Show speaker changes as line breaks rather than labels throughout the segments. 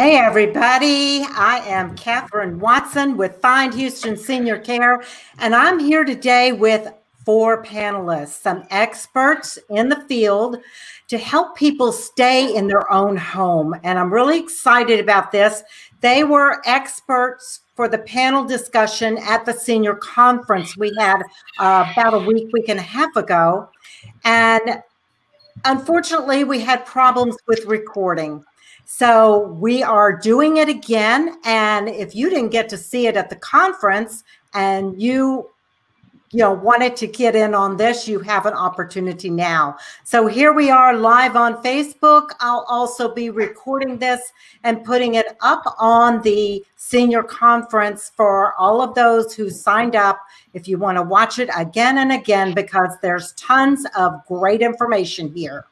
Hey, everybody. I am Kathryn Watson with Find Houston Senior Care, and I'm here today with four panelists, some experts in the field to help people stay in their own home. And I'm really excited about this. They were experts for the panel discussion at the senior conference we had uh, about a week, week and a half ago. And unfortunately, we had problems with recording. So we are doing it again. And if you didn't get to see it at the conference and you you know wanted to get in on this you have an opportunity now. So here we are live on facebook. I'll also be recording this and putting it up on the senior conference for all of those who signed up. If you want to watch it again and again because there's tons of great information here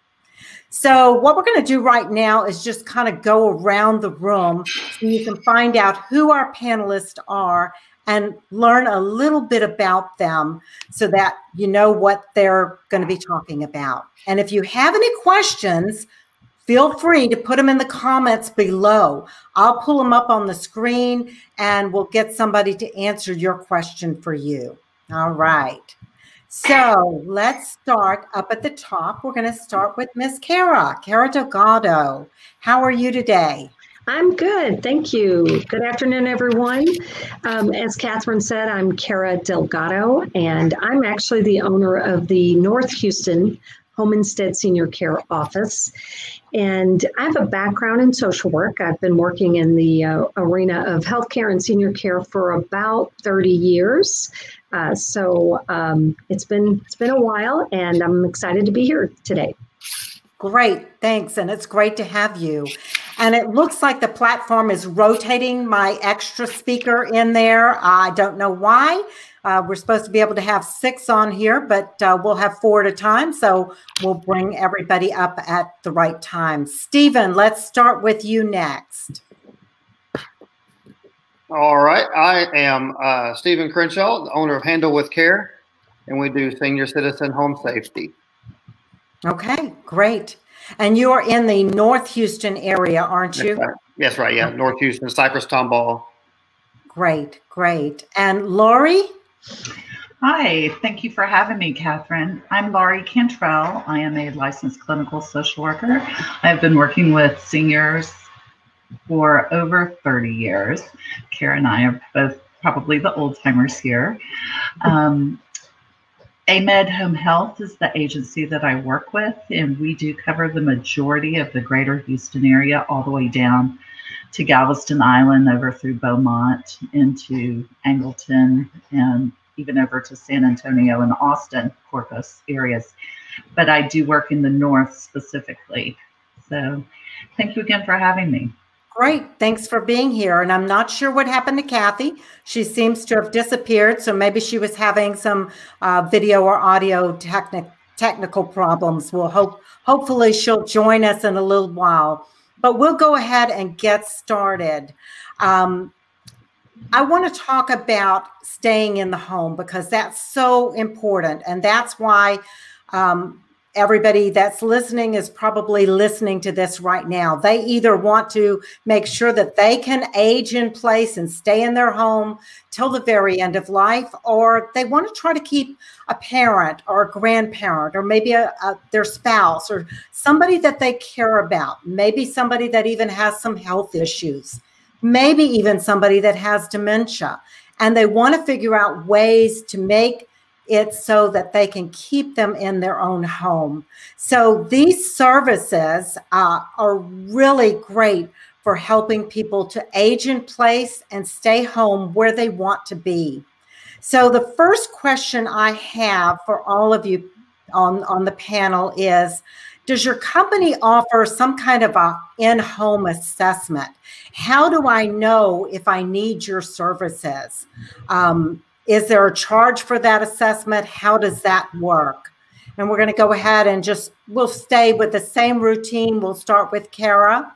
so what we're going to do right now is just kind of go around the room so you can find out who our panelists are and learn a little bit about them so that you know what they're going to be talking about. And if you have any questions, feel free to put them in the comments below. I'll pull them up on the screen and we'll get somebody to answer your question for you. All right. So let's start up at the top. We're going to start with Miss Cara, Cara Delgado. How are you today?
I'm good. Thank you. Good afternoon, everyone. Um, as Kathryn said, I'm Cara Delgado, and I'm actually the owner of the North Houston Home Instead Senior Care Office. And I have a background in social work. I've been working in the uh, arena of healthcare and senior care for about 30 years. Uh, so um, it's been it's been a while, and I'm excited to be here today.
Great, thanks, and it's great to have you. And it looks like the platform is rotating my extra speaker in there. I don't know why. Uh, we're supposed to be able to have six on here, but uh, we'll have four at a time. So we'll bring everybody up at the right time. Steven, let's start with you next.
All right. I am uh, Steven Crenshaw, the owner of Handle with Care, and we do senior citizen home safety.
Okay, great. And you are in the North Houston area, aren't you?
Yes, right. Yes, right. Yeah, North Houston, Cypress Tomball.
Great, great. And Laurie?
Hi, thank you for having me, Kathryn. I'm Laurie Cantrell. I am a licensed clinical social worker. I've been working with seniors for over 30 years. Cara and I are both probably the old timers here. Um, AMED Home Health is the agency that I work with, and we do cover the majority of the greater Houston area, all the way down to Galveston Island, over through Beaumont, into Angleton, and even over to San Antonio and Austin, Corpus areas. But I do work in the north specifically. So thank you again for having me.
Great. Thanks for being here. And I'm not sure what happened to Kathy. She seems to have disappeared. So maybe she was having some uh, video or audio technic technical problems. We'll hope, hopefully she'll join us in a little while. But we'll go ahead and get started. Um, I want to talk about staying in the home because that's so important. And that's why um, everybody that's listening is probably listening to this right now. They either want to make sure that they can age in place and stay in their home till the very end of life, or they want to try to keep a parent or a grandparent or maybe a, a, their spouse or somebody that they care about, maybe somebody that even has some health issues, maybe even somebody that has dementia. And they want to figure out ways to make it's so that they can keep them in their own home. So these services uh, are really great for helping people to age in place and stay home where they want to be. So the first question I have for all of you on, on the panel is, does your company offer some kind of a in-home assessment? How do I know if I need your services? Um, is there a charge for that assessment? How does that work? And we're going to go ahead and just, we'll stay with the same routine. We'll start with Cara.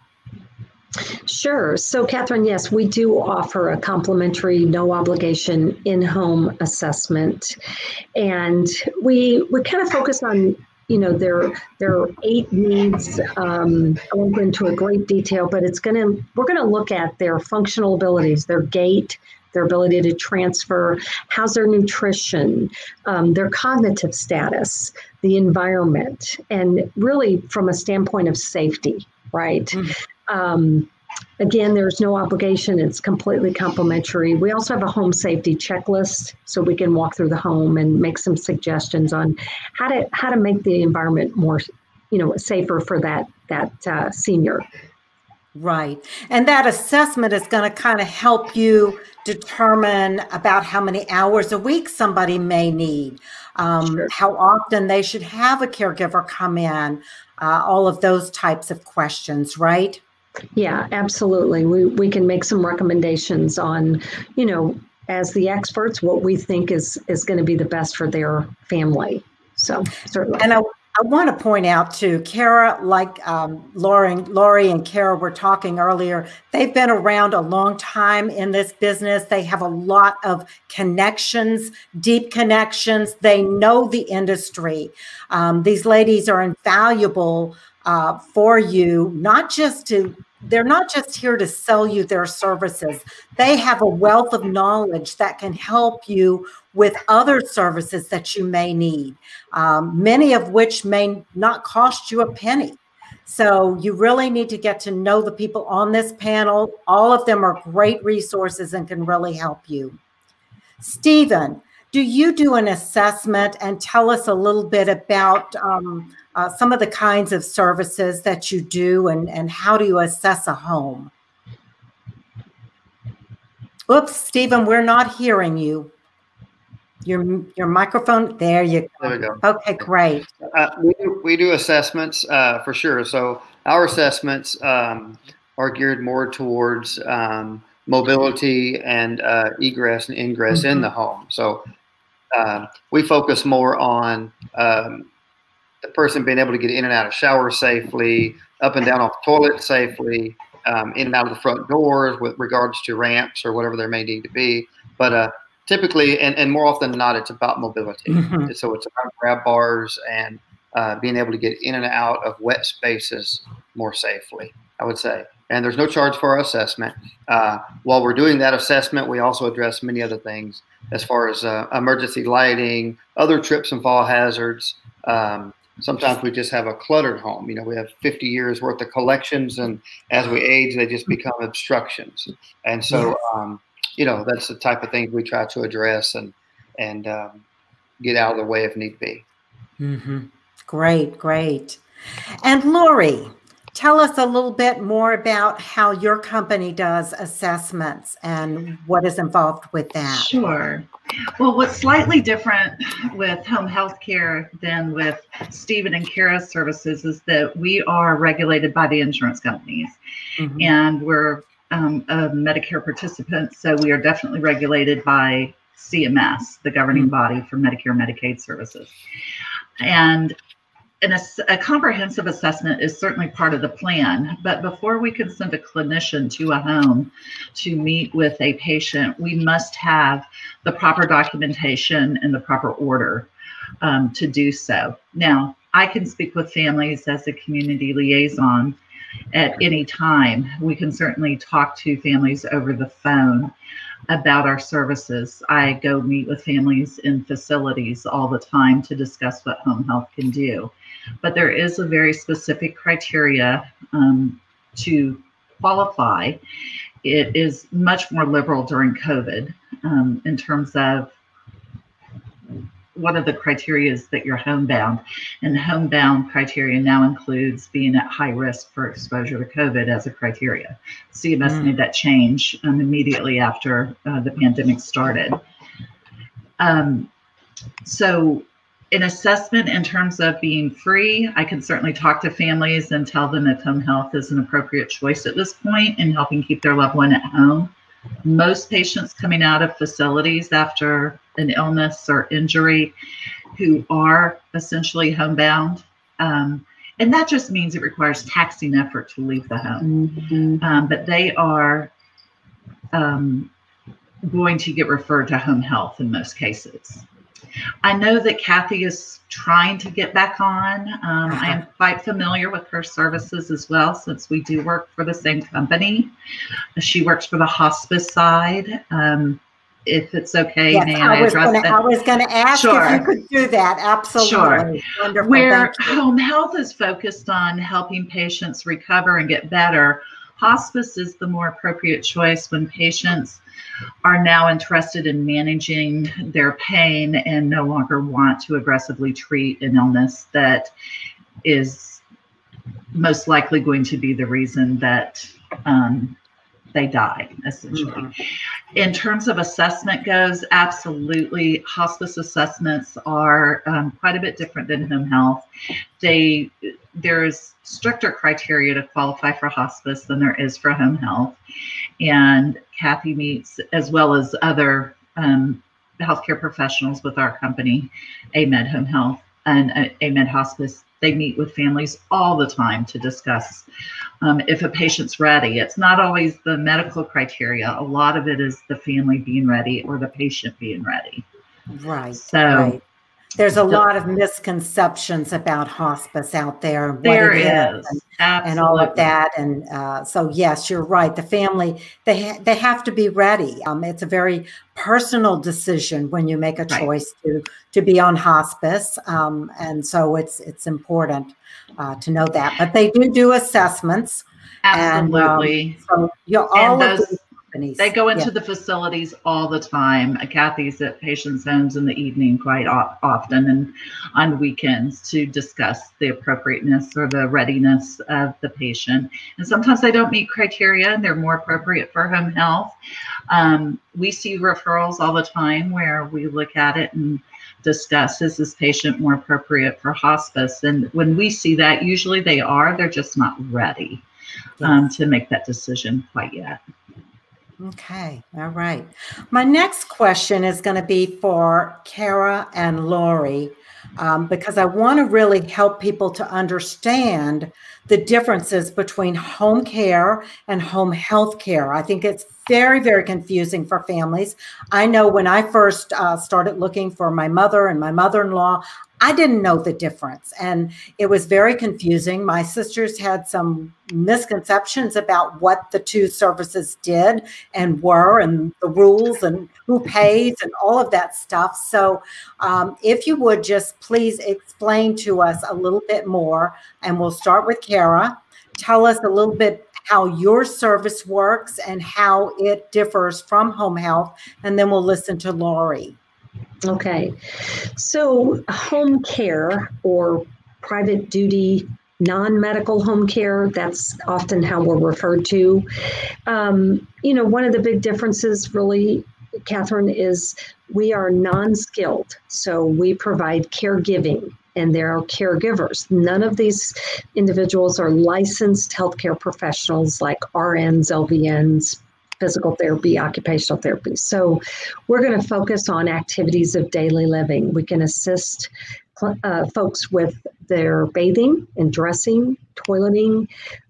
Sure. So, Kathryn, yes, we do offer a complimentary, no obligation in home assessment. And we, we kind of focus on you know, there there are eight needs. Um, I won't go into a great detail, but it's going to we're going to look at their functional abilities, their gait, their ability to transfer, how's their nutrition, um, their cognitive status, the environment, and really from a standpoint of safety, right? Mm-hmm. Um, Again, there's no obligation. It's completely complimentary. We also have a home safety checklist, so we can walk through the home and make some suggestions on how to how to make the environment more, you know, safer for that that uh, senior.
Right, and that assessment is going to kind of help you determine about how many hours a week somebody may need, um, sure. how often they should have a caregiver come in, uh, all of those types of questions. Right.
Yeah, absolutely. We we can make some recommendations on, you know, as the experts, what we think is is going to be the best for their family. So certainly.
And I, I want to point out too, Cara, like um, Laurie, Laurie and Cara were talking earlier, they've been around a long time in this business. They have a lot of connections, deep connections. They know the industry. Um, these ladies are invaluable uh, for you, not just to they're not just here to sell you their services. They have a wealth of knowledge that can help you with other services that you may need, um, many of which may not cost you a penny. So you really need to get to know the people on this panel. All of them are great resources and can really help you. Steven, do you do an assessment and tell us a little bit about um, uh, some of the kinds of services that you do and, and how do you assess a home? Oops, Steven, we're not hearing you. Your your microphone. There you go.
There we go.
Okay, great.
Uh, we, do, we do assessments uh, for sure. So our assessments um, are geared more towards um, mobility and uh, egress and ingress mm-hmm. in the home. So uh, we focus more on um, the person being able to get in and out of showers safely, up and down off the toilet safely, um, in and out of the front doors with regards to ramps or whatever there may need to be. But uh, typically, and, and more often than not, it's about mobility. Mm-hmm. So it's about grab bars and uh, being able to get in and out of wet spaces more safely, I would say. And there's no charge for our assessment. Uh, while we're doing that assessment, we also address many other things as far as uh, emergency lighting, other trips and fall hazards, um, sometimes we just have a cluttered home. You know, we have 50 years worth of collections, and as we age, they just become obstructions. And so, um, you know, that's the type of things we try to address and and um, get out of the way if need be.
Mm-hmm. Great, great. And Laurie, tell us a little bit more about how your company does assessments and what is involved with that.
Sure. Well, what's slightly different with home health care than with Steven and Cara's services is that we are regulated by the insurance companies mm-hmm. and we're um, a Medicare participant. So we are definitely regulated by CMS, the governing mm-hmm. body for Medicare Medicaid services. And an, a comprehensive assessment is certainly part of the plan, but before we can send a clinician to a home to meet with a patient, we must have the proper documentation and the proper order um, to do so. Now, I can speak with families as a community liaison at any time. We can certainly talk to families over the phone about our services. I go meet with families in facilities all the time to discuss what home health can do. But there is a very specific criteria um, to qualify. It is much more liberal during COVID um, in terms of what are the criteria is that you're homebound and homebound criteria now includes being at high risk for exposure to covid as a criteria cms mm. made that change um, immediately after uh, the pandemic started um, so an assessment in terms of being free i can certainly talk to families and tell them if home health is an appropriate choice at this point in helping keep their loved one at home most patients coming out of facilities after an illness or injury who are essentially homebound. Um, and that just means it requires taxing effort to leave the home. Mm-hmm. Um, but they are um, going to get referred to home health in most cases. I know that Kathy is trying to get back on. Um, I am quite familiar with her services as well, since we do work for the same company. She works for the hospice side. Um, if it's okay,
Yes,
may
I
I
was
address
gonna,
that?
I was gonna ask if you could do that, absolutely. Sure. Wonderful,
Where home health is focused on helping patients recover and get better, hospice is the more appropriate choice when patients are now interested in managing their pain and no longer want to aggressively treat an illness that is most likely going to be the reason that um, they die, essentially.
Mhm.
In terms of assessment goes, absolutely, hospice assessments are um, quite a bit different than home health. They there's stricter criteria to qualify for hospice than there is for home health, and Kathy meets as well as other um, healthcare professionals with our company, AMED Home Health and uh, AMED Hospice. They meet with families all the time to discuss um, if a patient's ready. It's not always the medical criteria. A lot of it is the family being ready or the patient being ready.
Right,
So
right. There's a lot of misconceptions about hospice out there. and what
there
it
is
and- and all of that. And uh, so, yes, you're right. The family they ha- they have to be ready. Um, it's a very personal decision when you make a
Right.
choice to to be on hospice, um, and so it's it's important uh, to know that. But they do do assessments. and, um,
Absolutely.
So you all of
those-
these
they go into
yeah.
the facilities all the time. Kathy's at patients' homes in the evening quite often and on weekends to discuss the appropriateness or the readiness of the patient. And sometimes they don't meet criteria and they're more appropriate for home health. Um, we see referrals all the time where we look at it and discuss is this patient more appropriate for hospice? And when we see that, usually they are, they're just not ready um, to make that decision quite yet.
Okay, all right. My next question is going to be for Cara and Laurie um, because I want to really help people to understand the differences between home care and home health care. I think it's very, very confusing for families. I know when I first uh, started looking for my mother and my mother in law, I didn't know the difference. And it was very confusing. My sisters had some misconceptions about what the two services did and were, and the rules, and who pays, and all of that stuff. So, um, if you would just please explain to us a little bit more, and we'll start with Cara. Tell us a little bit how your service works and how it differs from home health, and then we'll listen to Laurie.
Okay. So, home care or private duty non medical home care, that's often how we're referred to. Um, you know, one of the big differences, really, Kathryn, is we are non skilled. So, we provide caregiving and there are caregivers. None of these individuals are licensed healthcare professionals like RNs, LVNs, physical therapy, occupational therapy. So we're going to focus on activities of daily living. We can assist uh, folks with their bathing and dressing, toileting,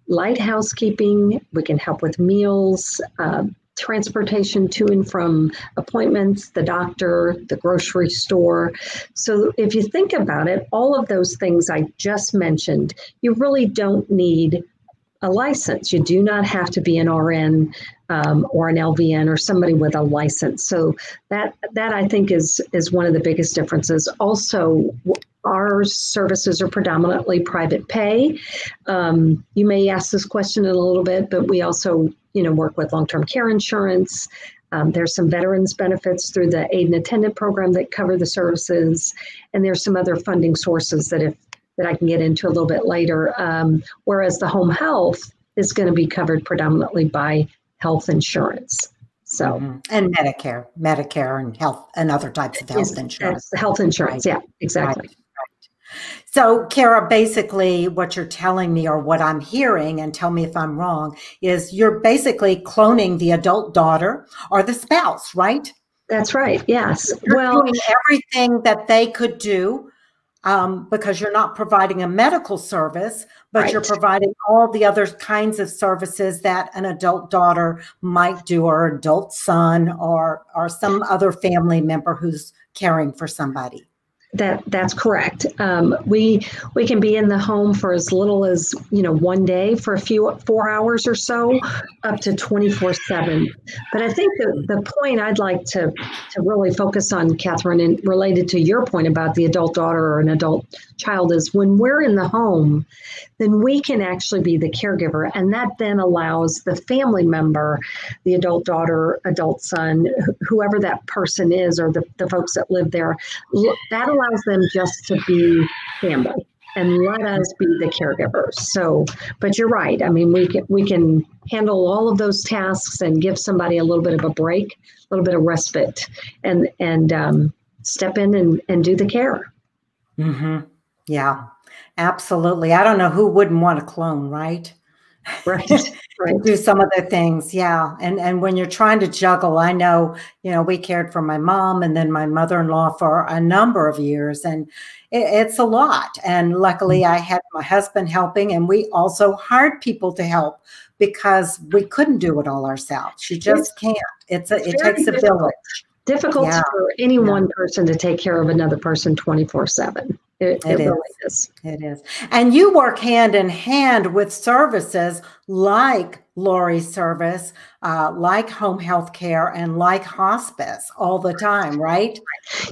light housekeeping. We can help with meals. Uh, transportation to and from appointments, the doctor, the grocery store. So, if you think about it, all of those things I just mentioned, you really don't need a license. You do not have to be an RN um, or an LVN or somebody with a license. So that that I think is is one of the biggest differences. Also, our services are predominantly private pay. Um, you may ask this question in a little bit, but we also you know work with long term care insurance. Um, there's some veterans benefits through the aid and attendant program that cover the services, and there's some other funding sources that if that I can get into a little bit later. Um, whereas the home health is going to be covered predominantly by health insurance. So
Mhm. and Medicare, Medicare, and health and other types of health insurance.
health insurance.
Right.
Yeah, exactly.
Right. So, Cara, basically, what you're telling me, or what I'm hearing, and tell me if I'm wrong, is you're basically cloning the adult daughter or the spouse, right?
That's right. Yes.
You're
well,
doing everything that they could do um, because you're not providing a medical service, but
Right.
you're providing all the other kinds of services that an adult daughter might do, or adult son, or or some other family member who's caring for somebody.
That that's correct. Um, we we can be in the home for as little as you know one day for a few four hours or so, up to twenty four seven. But I think the the point I'd like to to really focus on, Kathryn, and related to your point about the adult daughter or an adult child, is when we're in the home, then we can actually be the caregiver, and that then allows the family member, the adult daughter, adult son, wh- whoever that person is, or the, the folks that live there, that allows them just to be family and let us be the caregivers. So, but you're right. I mean, we can we can handle all of those tasks and give somebody a little bit of a break, a little bit of respite, and and um, step in and, and do the care.
hmm Yeah, absolutely. I don't know who wouldn't want a clone, right?
Right. right.
do some of the things yeah and and when you're trying to juggle i know you know we cared for my mom and then my mother-in-law for a number of years and it, it's a lot and luckily mm. i had my husband helping and we also hired people to help because we couldn't do it all ourselves you just can't it's a it
very
takes a
difficult.
village
Difficult
Yeah.
for any
Yeah.
one person to take care of another person 24 7. It,
It
it really is.
It is. And you work hand in hand with services like Laurie's service, uh, like home health care, and like hospice all the time, right?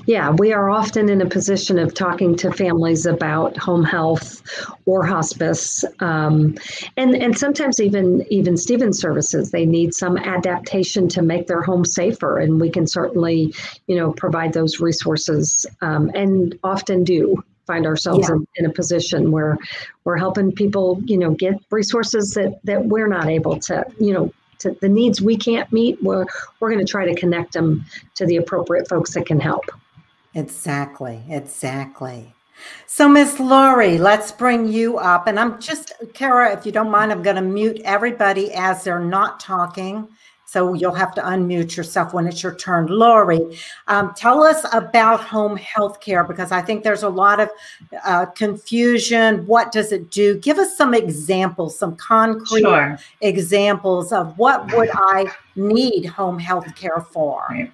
Yeah, we are often in a position of talking to families about home health or hospice, um, and and sometimes even even Stevens services. They need some adaptation to make their home safer, and we can certainly, you know, provide those resources, um, and often do find ourselves
Yeah.
in, in a position where we're helping people, you know, get resources that that we're not able to, you know. To the needs we can't meet, we're, we're going to try to connect them to the appropriate folks that can help.
Exactly, exactly. So, Miss Laurie, let's bring you up. And I'm just, Cara, if you don't mind, I'm going to mute everybody as they're not talking. So you'll have to unmute yourself when it's your turn. Laurie, um, tell us about home health care because I think there's a lot of uh, confusion. What does it do? Give us some examples, some concrete
Sure.
examples of what would I need home health care for.
Right.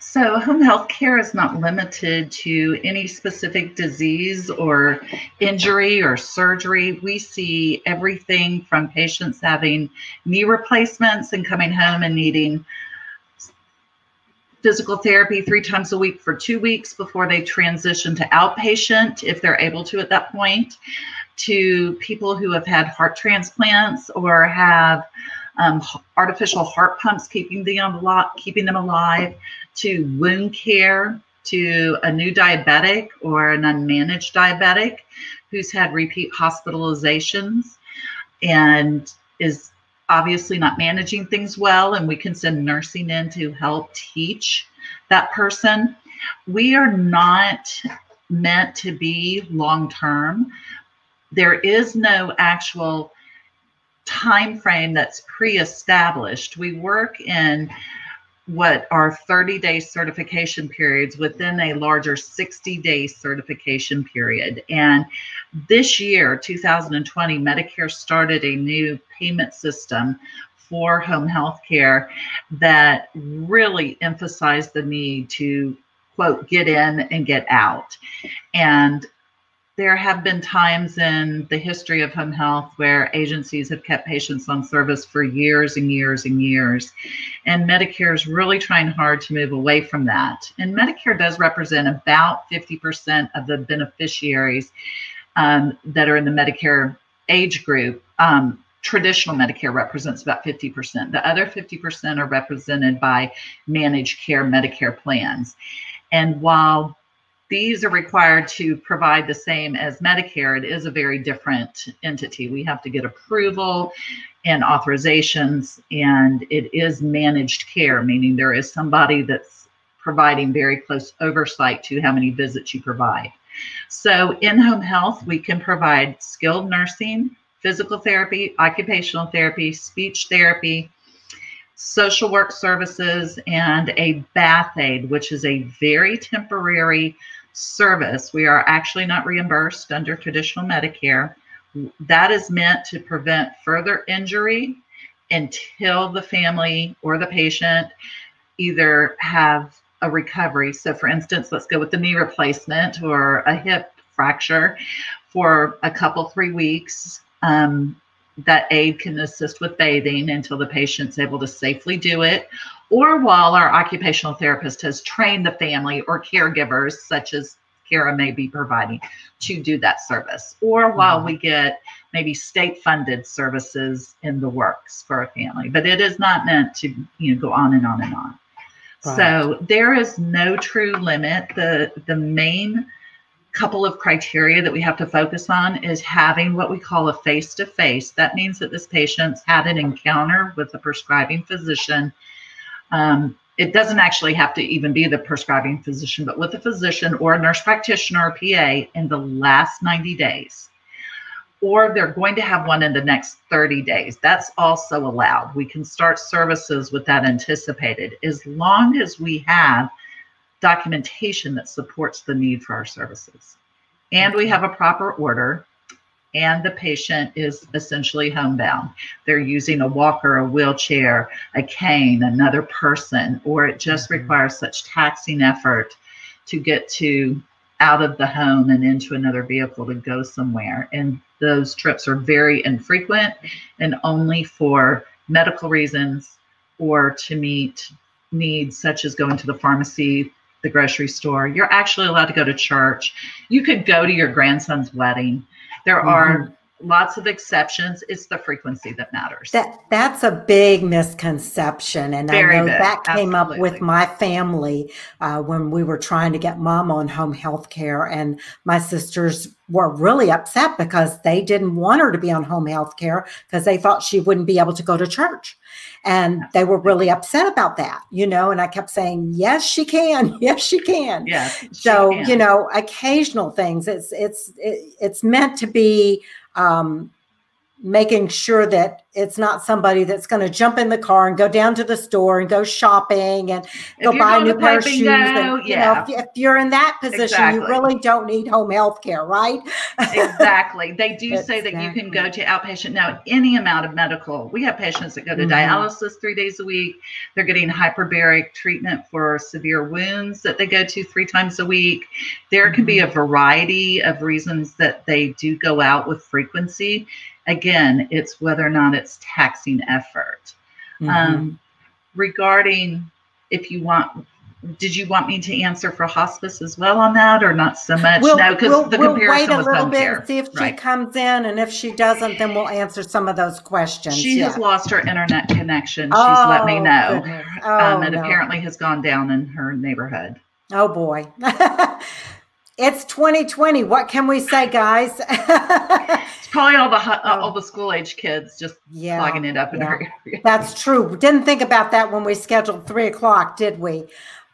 So, home health care is not limited to any specific disease or injury or surgery. We see everything from patients having knee replacements and coming home and needing physical therapy three times a week for two weeks before they transition to outpatient, if they're able to at that point, to people who have had heart transplants or have um, artificial heart pumps keeping them alive, keeping them alive, to wound care, to a new diabetic or an unmanaged diabetic who's had repeat hospitalizations and is obviously not managing things well, and we can send nursing in to help teach that person. We are not meant to be long term. There is no actual time frame that's pre-established. We work in what are 30 day certification periods within a larger 60 day certification period. And this year, 2020, Medicare started a new payment system for home health care that really emphasized the need to quote get in and get out. And there have been times in the history of home health where agencies have kept patients on service for years and years and years. And Medicare is really trying hard to move away from that. And Medicare does represent about 50% of the beneficiaries um, that are in the Medicare age group. Um, traditional Medicare represents about 50%. The other 50% are represented by managed care Medicare plans. And while these are required to provide the same as Medicare. It is a very different entity. We have to get approval and authorizations, and it is managed care, meaning there is somebody that's providing very close oversight to how many visits you provide. So, in home health, we can provide skilled nursing, physical therapy, occupational therapy, speech therapy, social work services, and a bath aid, which is a very temporary service. We are actually not reimbursed under traditional Medicare. That is meant to prevent further injury until the family or the patient either have a recovery. So, for instance, let's go with the knee replacement or a hip fracture for a couple, three weeks. Um, that aid can assist with bathing until the patient's able to safely do it, or while our occupational therapist has trained the family or caregivers, such as Cara may be providing, to do that service, or while mm-hmm. we get maybe state funded services in the works for a family. But it is not meant to you know go on and on and on. Right. So there is no true limit. The the main couple of criteria that we have to focus on is having what we call a face to face. That means that this patient's had an encounter with the prescribing physician. Um, it doesn't actually have to even be the prescribing physician, but with a physician or a nurse practitioner or PA in the last 90 days. Or they're going to have one in the next 30 days. That's also allowed. We can start services with that anticipated as long as we have documentation that supports the need for our services. And we have a proper order, and the patient is essentially homebound. They're using a walker, a wheelchair, a cane, another person, or it just mm-hmm. requires such taxing effort to get to out of the home and into another vehicle to go somewhere. And those trips are very infrequent and only for medical reasons or to meet needs such as going to the pharmacy, the grocery store. You're actually allowed to go to church. You could go to your grandson's wedding. There mm-hmm. are lots of exceptions. It's the frequency that matters.
That that's a big misconception, and Very I know big. that came Absolutely. up with my family uh, when we were trying to get mom on home health care, and my sisters were really upset because they didn't want her to be on home health care because they thought she wouldn't be able to go to church. And they were really upset about that, you know. And I kept saying, "Yes, she can. Yes, she can."
Yeah.
So can. you know, occasional things. It's it's it, it's meant to be um, making sure that it's not somebody that's going to jump in the car and go down to the store and go shopping and go buy a new pair of shoes. and, you know, if, if, you're in that position, exactly. you really don't need home health care, right?
exactly. They do say that you can go to outpatient now, any amount of medical. We have patients that go to mm-hmm. dialysis three days a week. They're getting hyperbaric treatment for severe wounds that they go to three times a week. There mm-hmm. can be a mm-hmm. variety of reasons that they do go out with frequency again, it's whether or not it's taxing effort. Mm-hmm. Um, regarding if you want, did you want me to answer for hospice as well on that, or not so much?
We'll, no, because we'll, the we'll wait a little bit and see if right. she comes in, and if she doesn't, then we'll answer some of those questions.
She yeah. has lost her internet connection. She's oh, let me oh, know. Oh, um, it no. apparently has gone down in her neighborhood.
Oh boy. It's 2020. What can we say, guys?
it's probably all the uh, all the school age kids just yeah, plugging it up in yeah.
area. That's true. Didn't think about that when we scheduled three o'clock, did we?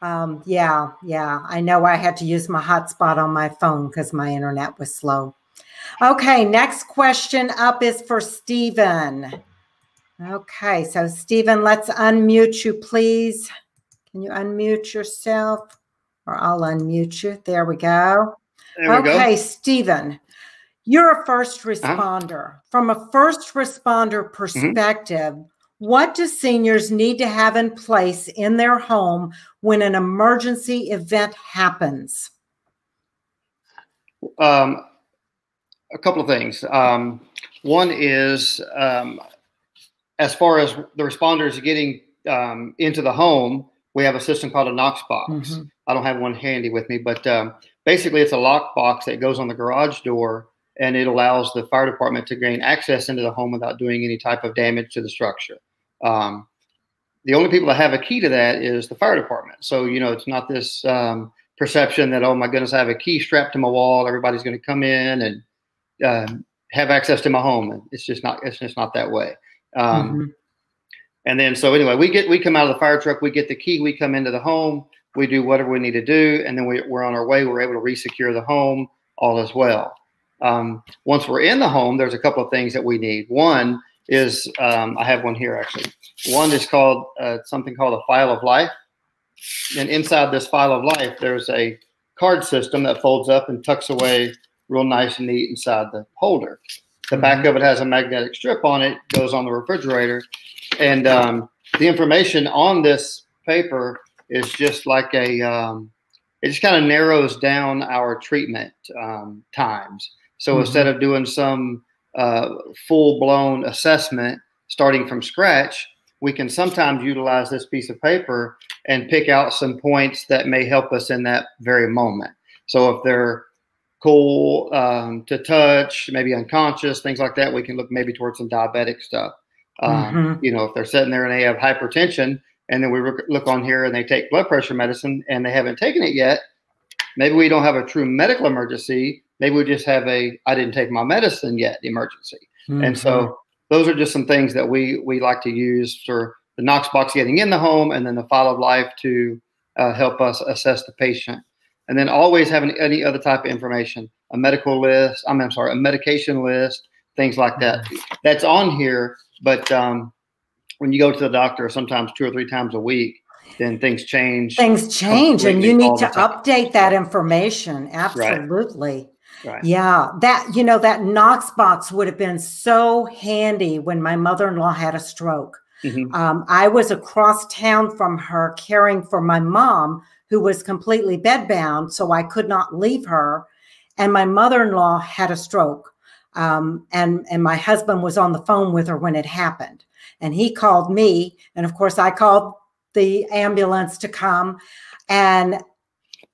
Um, yeah, yeah. I know I had to use my hotspot on my phone because my internet was slow. Okay, next question up is for Steven. Okay, so Steven, let's unmute you, please. Can you unmute yourself? Or I'll unmute you. There we go. There we okay, go. Steven, you're a first uh-huh. responder. Uh-huh. From a first responder mm-hmm. perspective, mm-hmm. what do seniors need to have in place in their home when an emergency event happens?
Um, a couple of things. Um, one is um, as far as the responders getting um, into the home, we have a system called a Knox box. Mm-hmm. I don't have one handy with me, but um, basically it's a lock box that goes on the garage door and it allows the fire department to gain access into the home without doing any type of damage to the structure. Um, the only people that have a key to that is the fire department. So, you know, it's not this um, perception that, oh my goodness, I have a key strapped to my wall. Everybody's going to come in and uh, have access to my home. And it's just not, it's just not that way. Um, mm-hmm. And then, so anyway, we get, we come out of the fire truck, we get the key, we come into the home, we do whatever we need to do, and then we, are on our way. We're able to resecure the home, all as well. Um, once we're in the home, there's a couple of things that we need. One is, um, I have one here actually. One is called uh, something called a file of life. And inside this file of life, there's a card system that folds up and tucks away real nice and neat inside the holder. The back mm-hmm. of it has a magnetic strip on it, goes on the refrigerator, and um, the information on this paper is just like a. Um, it just kind of narrows down our treatment um, times. So mm-hmm. instead of doing some uh, full blown assessment starting from scratch, we can sometimes utilize this piece of paper and pick out some points that may help us in that very moment. So if they're cool um, to touch, maybe unconscious, things like that, we can look maybe towards some diabetic stuff. Um, mm-hmm. You know, if they're sitting there and they have hypertension, and then we look on here and they take blood pressure medicine and they haven't taken it yet, maybe we don't have a true medical emergency. Maybe we just have a I didn't take my medicine yet emergency. Mm-hmm. And so mm-hmm. those are just some things that we we like to use for the Knox box getting in the home, and then the file of life to uh, help us assess the patient. And then always having any other type of information, a medical list. I I'm sorry, a medication list, things like that. Mm-hmm. That's on here, but um, when you go to the doctor, sometimes two or three times a week, then things change.
Things change, and you need to update that information. Absolutely. Right. Right. Yeah, that you know that Knox box would have been so handy when my mother-in-law had a stroke. Mm-hmm. Um, I was across town from her caring for my mom, who was completely bedbound, so I could not leave her. And my mother-in-law had a stroke, um, and and my husband was on the phone with her when it happened. And he called me, and of course I called the ambulance to come, and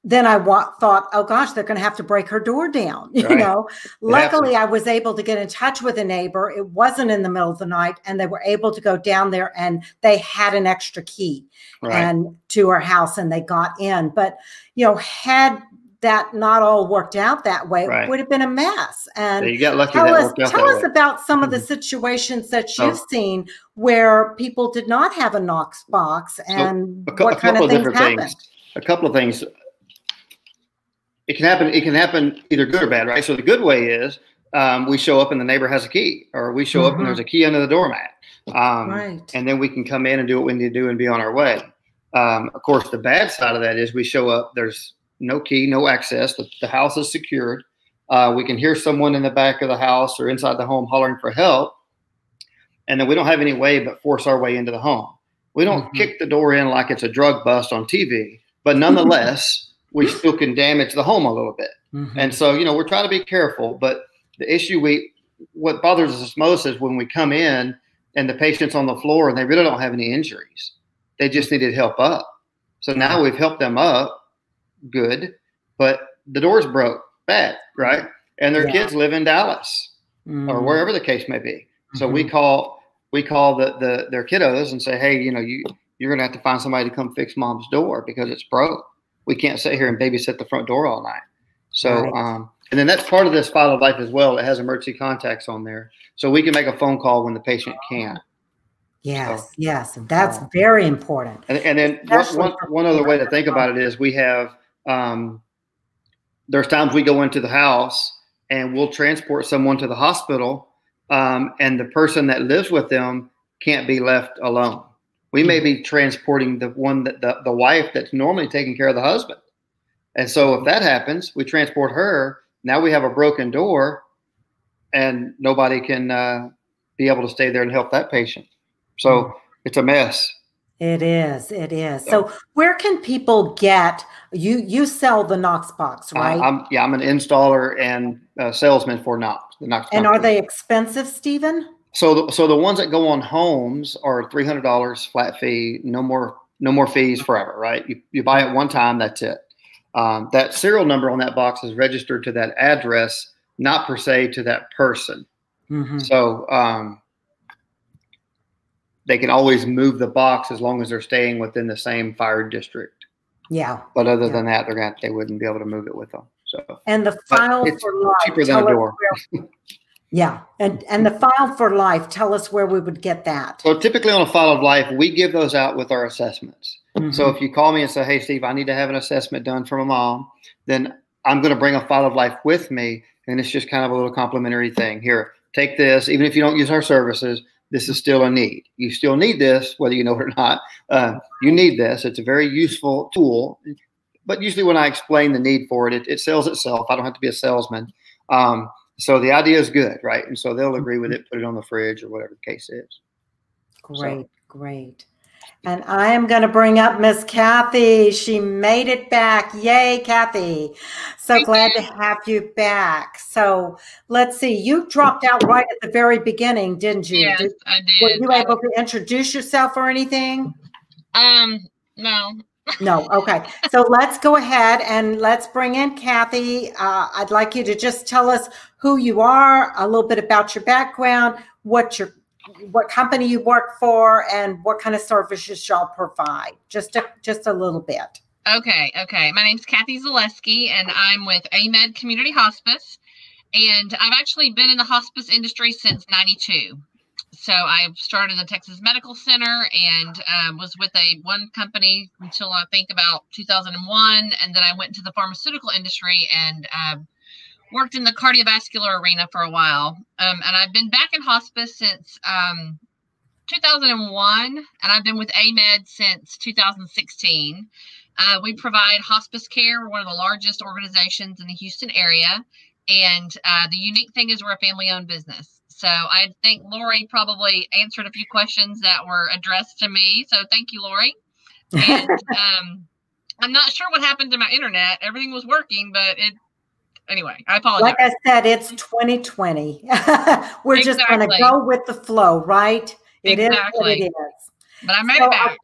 then I thought, oh gosh, they're going to have to break her door down. You right. know, luckily I was able to get in touch with a neighbor. It wasn't in the middle of the night, and they were able to go down there, and they had an extra key right. and to her house, and they got in. But you know, had that not all worked out that way, right. it would have been a mess. And
you got lucky.
Tell us, tell us way. about some of the mm-hmm. situations that you've oh. seen where people did not have a Knox box, and so a, what a kind of things happened. Things.
A couple of things it can happen. It can happen either good or bad, right? So the good way is um, we show up and the neighbor has a key, or we show mm-hmm. up and mm-hmm. there's a key under the doormat, um, right. and then we can come in and do what we need to do and be on our way. Um, of course, the bad side of that is we show up. There's no key, no access. The, the house is secured. Uh, we can hear someone in the back of the house or inside the home hollering for help, and then we don't have any way but force our way into the home. We don't mm-hmm. kick the door in like it's a drug bust on TV, but nonetheless we still can damage the home a little bit. Mm-hmm. And so, you know, we're trying to be careful. But the issue we, what bothers us most is when we come in and the patient's on the floor and they really don't have any injuries. They just needed help up. So now we've helped them up, good, but the door's broke, bad, right? And their yeah. kids live in Dallas mm-hmm. or wherever the case may be. So mm-hmm. we call we call the, the their kiddos and say, hey, you know, you you're gonna have to find somebody to come fix mom's door because it's broke we can't sit here and babysit the front door all night. So, right. um, and then that's part of this file of life as well. It has emergency contacts on there, so we can make a phone call when the patient can.
Yes, so, yes, that's uh, very important.
And, and then one, one other way to think about it is we have um, there's times we go into the house and we'll transport someone to the hospital, um, and the person that lives with them can't be left alone. We may be transporting the one that the, the wife that's normally taking care of the husband. And so if that happens, we transport her. Now we have a broken door and nobody can uh, be able to stay there and help that patient. So hmm. it's a mess.
It is. It is. So, where can people get you? You sell the Knox box, right?
Uh, I'm, yeah, I'm an installer and salesman for Knox.
The Knox. And company. are they expensive, Steven?
So, the, so the ones that go on homes are three hundred dollars flat fee, no more, no more fees forever, right? You, you buy it one time, that's it. Um, that serial number on that box is registered to that address, not per se to that person. Mm-hmm. So um, they can always move the box as long as they're staying within the same fire district.
Yeah.
But other
yeah.
than that, they're going they wouldn't be able to move it with them. So
and the file for life cheaper than a door. Yeah, and and the file for life. Tell us where we would get that.
So typically on a file of life, we give those out with our assessments. Mm-hmm. So if you call me and say, "Hey, Steve, I need to have an assessment done for my mom," then I'm going to bring a file of life with me, and it's just kind of a little complimentary thing. Here, take this. Even if you don't use our services, this is still a need. You still need this, whether you know it or not. Uh, you need this. It's a very useful tool. but usually when I explain the need for it, it, it sells itself. I don't have to be a salesman. Um, so the idea is good, right? And so they'll agree with it, put it on the fridge or whatever the case is.
Great, so. great. And I am going to bring up Miss Kathy. She made it back. Yay, Kathy. So Thank glad you. to have you back. So let's see. You dropped out right at the very beginning, didn't you?
Yes,
did,
I did.
Were you able to introduce yourself or anything?
Um, no.
no. Okay. So let's go ahead and let's bring in Kathy. Uh, I'd like you to just tell us who you are, a little bit about your background, what your what company you work for and what kind of services y'all provide. Just a, just a little bit.
Okay, okay. My name's Kathy Zeleskey, and I'm with AMED Community Hospice. And I've actually been in the hospice industry since 92. So I started the Texas Medical Center and um, was with a one company until I think about 2001. And then I went into the pharmaceutical industry and um, worked in the cardiovascular arena for a while. Um, and I've been back in hospice since um, 2001, and I've been with AMED since 2016. Uh, we provide hospice care. We're one of the largest organizations in the Houston area. And uh, the unique thing is we're a family owned business. So I think Laurie probably answered a few questions that were addressed to me. So thank you, Laurie. And um, I'm not sure what happened to my internet. Everything was working, but it anyway, I apologize.
Like I said, it's 2020. We're exactly. just going to go with the flow, right?
It exactly.
is it is.
But I made so it back.
I,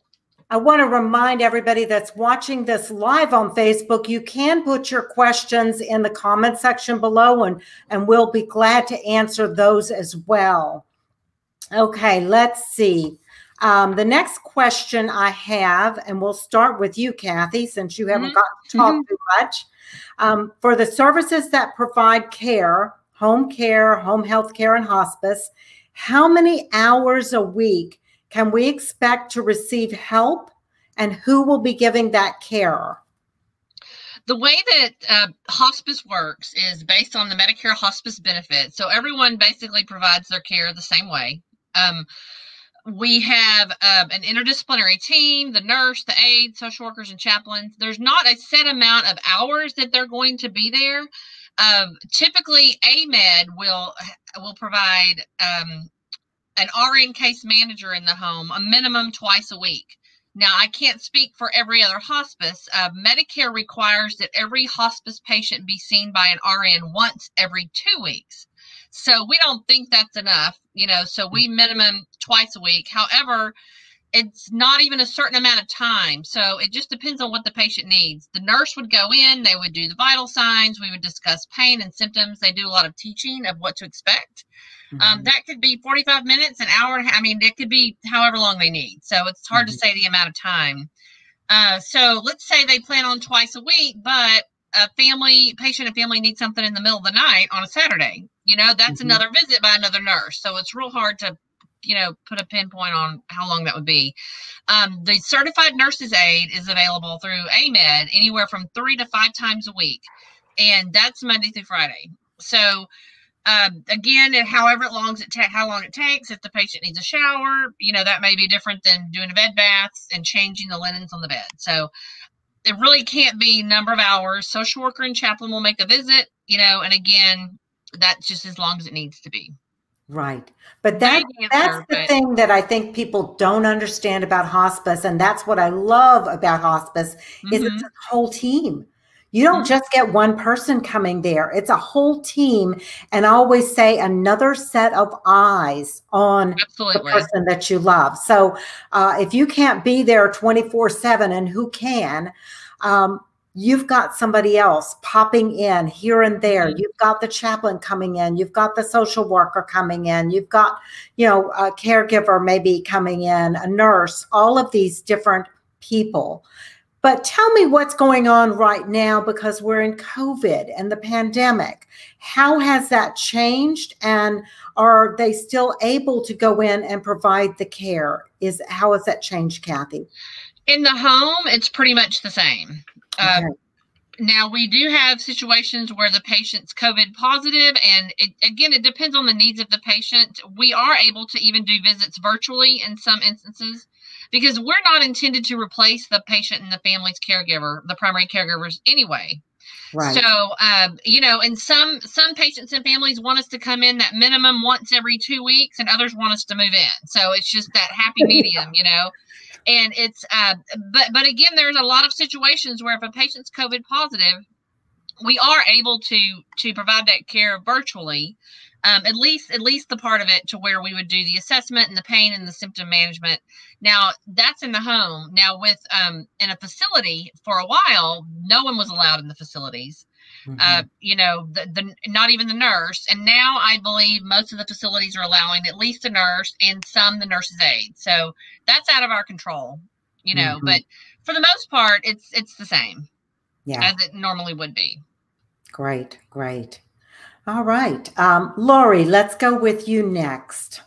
I want to remind everybody that's watching this live on Facebook, you can put your questions in the comment section below and, and we'll be glad to answer those as well. Okay, let's see. Um, the next question I have, and we'll start with you, Kathy, since you haven't mm -hmm. got to talk mm -hmm. too much. Um, for the services that provide care, home care, home health care, and hospice, how many hours a week can we expect to receive help and who will be giving that care?
The way that uh, hospice works is based on the Medicare hospice benefit. So everyone basically provides their care the same way. Um, we have um, an interdisciplinary team the nurse the aide social workers and chaplains. There's not a set amount of hours that they're going to be there. Um, typically amed will will provide um, an rn case manager in the home a minimum twice a week. Now i can't speak for every other hospice. Uh, medicare requires that every hospice patient be seen by an rn once every two weeks so we don't think that's enough, you know, so we minimum twice a week. However, it's not even a certain amount of time. So it just depends on what the patient needs. The nurse would go in, they would do the vital signs, we would discuss pain and symptoms. They do a lot of teaching of what to expect. Um, mm-hmm. Um, that could be 45 minutes, an hour. I mean, it could be however long they need. So it's hard mm-hmm. to say the amount of time. Uh, so let's say they plan on twice a week, but a family patient and family needs something in the middle of the night on a Saturday. You know, that's mm-hmm. another visit by another nurse. So it's real hard to, you know, put a pinpoint on how long that would be. Um, the certified nurses aide is available through AMED anywhere from three to five times a week. And that's Monday through Friday. So um, again, however long it ta- how long it takes, if the patient needs a shower, you know, that may be different than doing a bed bath and changing the linens on the bed. So it really can't be number of hours. Social worker and chaplain will make a visit, you know, and again, that's just as long as it needs to be.
Right. But that, answer, that's the but, thing that I think people don't understand about hospice. And that's what I love about hospice mm-hmm. is it's mm-hmm. a whole team. You don't mm-hmm. just get one person coming there. It's a whole team. And I always say another set of eyes on Absolutely. the person that you love. So uh, if you can't be there 24 7, and who can, um, you've got somebody else popping in here and there. Mm-hmm. You've got the chaplain coming in. You've got the social worker coming in. You've got, you know, a caregiver maybe coming in, a nurse, all of these different people. But tell me what's going on right now because we're in COVID and the pandemic. How has that changed? And are they still able to go in and provide the care? Is how has that changed, Kathy?
In the home, it's pretty much the same. Okay. Um, now we do have situations where the patient's COVID positive, and it, again, it depends on the needs of the patient. We are able to even do visits virtually in some instances. because we're not intended to replace the patient and the family's caregiver, the primary caregivers anyway. Right. So, um, you know, and some some patients and families want us to come in that minimum once every two weeks, and others want us to move in. So it's just that happy medium, you know. And it's, uh, but but again, there's a lot of situations where if a patient's COVID positive, we are able to to provide that care virtually um, at least at least the part of it to where we would do the assessment and the pain and the symptom management. Now that's in the home. Now with um, in a facility for a while no one was allowed in the facilities mm-hmm. uh, you know the, the not even the nurse and now i believe most of the facilities are allowing at least a nurse and some the nurse's aide so that's out of our control you know mm-hmm. but for the most part it's it's the same yeah as it normally would be
great great all right. Um, Laurie, let's go with you next.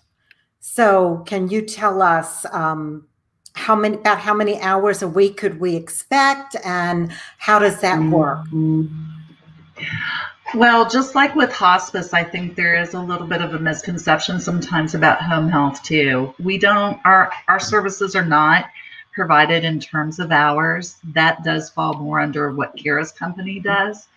So can you tell us um, how many about how many hours a week could we expect and how does that work?
Well, just like with hospice, I think there is a little bit of a misconception sometimes about home health too. We don't our our services are not provided in terms of hours. That does fall more under what Cara's company does.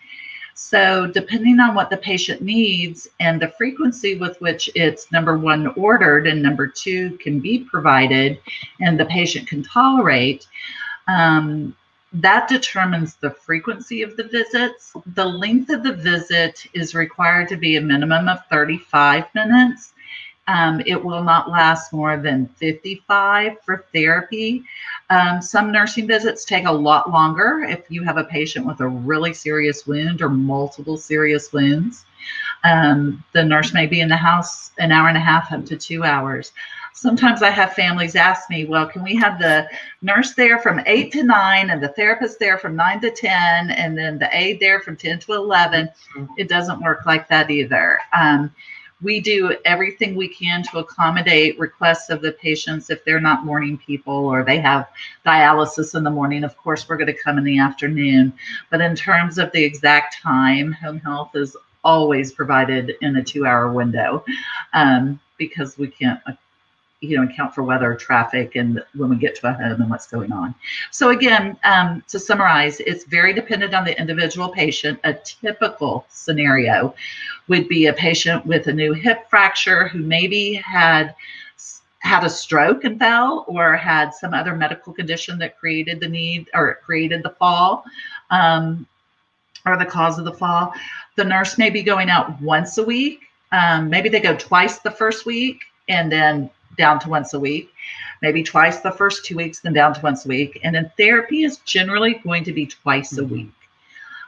So, depending on what the patient needs and the frequency with which it's number one ordered and number two can be provided and the patient can tolerate, um, that determines the frequency of the visits. The length of the visit is required to be a minimum of 35 minutes. Um, it will not last more than 55 for therapy. Um, some nursing visits take a lot longer if you have a patient with a really serious wound or multiple serious wounds. Um, the nurse may be in the house an hour and a half up to two hours. Sometimes I have families ask me, well, can we have the nurse there from 8 to 9 and the therapist there from 9 to 10 and then the aide there from 10 to 11? Mm-hmm. It doesn't work like that either. Um, we do everything we can to accommodate requests of the patients if they're not morning people or they have dialysis in the morning. Of course, we're going to come in the afternoon. But in terms of the exact time, home health is always provided in a two hour window um, because we can't you know account for weather traffic and when we get to a home and what's going on. So again um, to summarize it's very dependent on the individual patient. A typical scenario would be a patient with a new hip fracture who maybe had had a stroke and fell or had some other medical condition that created the need or created the fall um, or the cause of the fall. The nurse may be going out once a week. Um, maybe they go twice the first week and then down to once a week, maybe twice the first two weeks, then down to once a week. And then therapy is generally going to be twice mm-hmm. a week.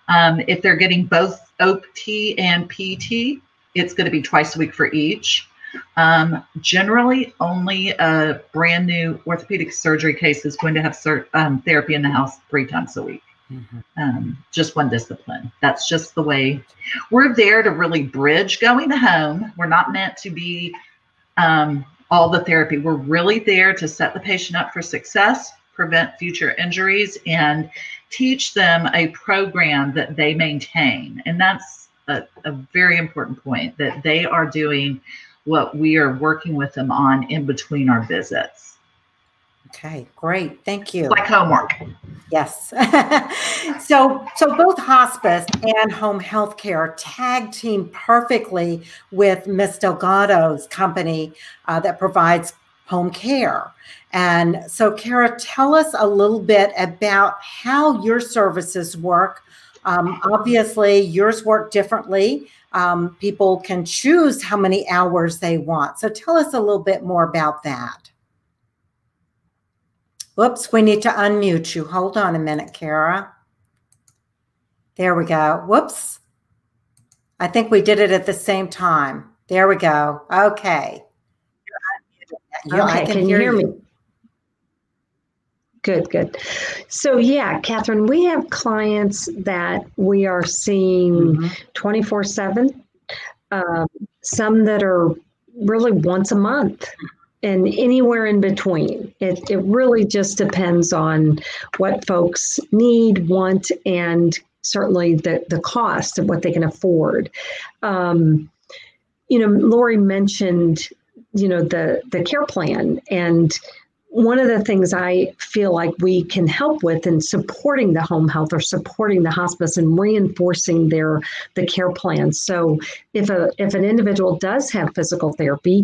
Um, if they're getting both OT and PT, it's going to be twice a week for each. Um, generally, only a brand new orthopedic surgery case is going to have sur- um, therapy in the house three times a week. Mm-hmm. Um, just one discipline. That's just the way we're there to really bridge going to home. We're not meant to be um, all the therapy. We're really there to set the patient up for success, prevent future injuries, and teach them a program that they maintain. And that's a, a very important point that they are doing what we are working with them on in between our visits.
Okay, great. Thank you.
Like homework.
Yes. so, so both hospice and home health care tag team perfectly with Miss Delgado's company uh, that provides home care. And so, Cara, tell us a little bit about how your services work. Um, obviously, yours work differently. Um, people can choose how many hours they want. So, tell us a little bit more about that. Whoops, we need to unmute you. Hold on a minute, Cara. There we go. Whoops. I think we did it at the same time. There we go. Okay.
Okay, can, can, you hear, me? Good, good. So, yeah, Kathryn, we have clients that we are seeing mm-hmm. 24 um, 7, some that are really once a month and anywhere in between. It, it really just depends on what folks need, want, and certainly the, the cost of what they can afford. Um, you know, Laurie mentioned, you know, the, the care plan and one of the things I feel like we can help with in supporting the home health or supporting the hospice and reinforcing their the care plan. So if a if an individual does have physical therapy,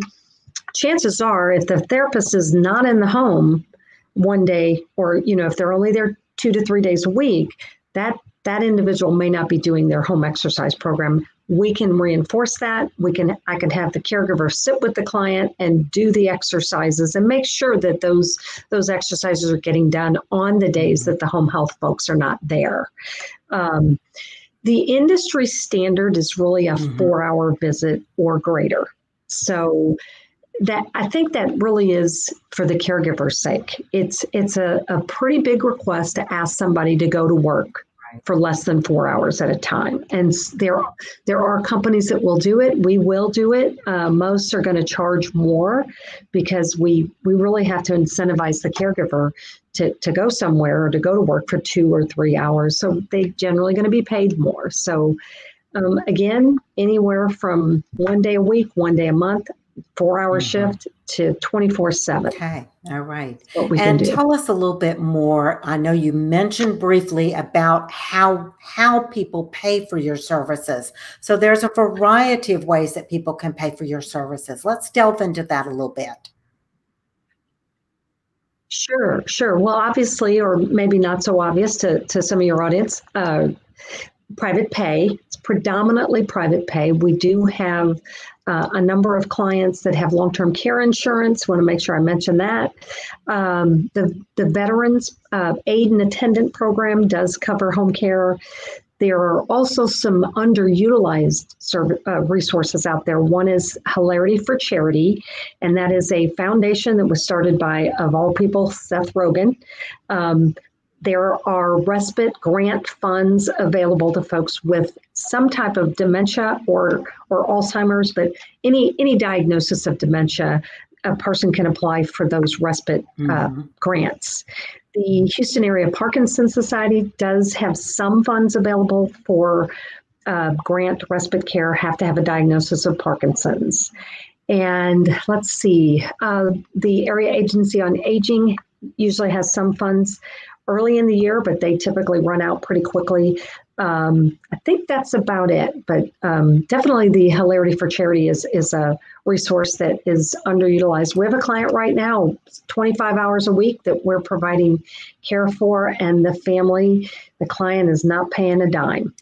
chances are if the therapist is not in the home one day or you know if they're only there two to three days a week, that that individual may not be doing their home exercise program. We can reinforce that. We can i can have the caregiver sit with the client and do the exercises and make sure that those those exercises are getting done on the days that the home health folks are not there. Um, the industry standard is really a mm-hmm. four hour visit or greater. So that I think that really is for the caregiver's sake. It's it's a, a pretty big request to ask somebody to go to work for less than four hours at a time. And there, there are companies that will do it. We will do it. Uh, most are going to charge more because we we really have to incentivize the caregiver to, to go somewhere or to go to work for two or three hours. So they generally going to be paid more. So um, again, anywhere from one day a week, one day a month, four hour mm-hmm. shift to 24 7.
Okay. All right. And tell us a little bit more. I know you mentioned briefly about how how people pay for your services. So there's a variety of ways that people can pay for your services. Let's delve into that a little bit.
Sure, sure. Well, obviously, or maybe not so obvious to, to some of your audience, uh, private pay. It's predominantly private pay. We do have uh, a number of clients that have long-term care insurance. Want to make sure I mention that. Um, the the Veterans uh, Aid and Attendant Program does cover home care. There are also some underutilized uh, resources out there. One is Hilarity for Charity, and that is a foundation that was started by, of all people, Seth Rogen. Um, there are respite grant funds available to folks with some type of dementia or or Alzheimer's, but any any diagnosis of dementia, a person can apply for those respite uh, mm-hmm. uh, grants. The Houston Area Parkinson Society does have some funds available for uh, grant respite care. Have to have a diagnosis of Parkinson's. And let's see, uh, the Area Agency on Aging usually has some funds early in the year, but they typically run out pretty quickly. Um, I think that's about it, but um, definitely the Hilarity for Charity is is a resource that is underutilized. We have a client right now, 25 hours a week that we're providing care for, and the family, the client is not paying a dime.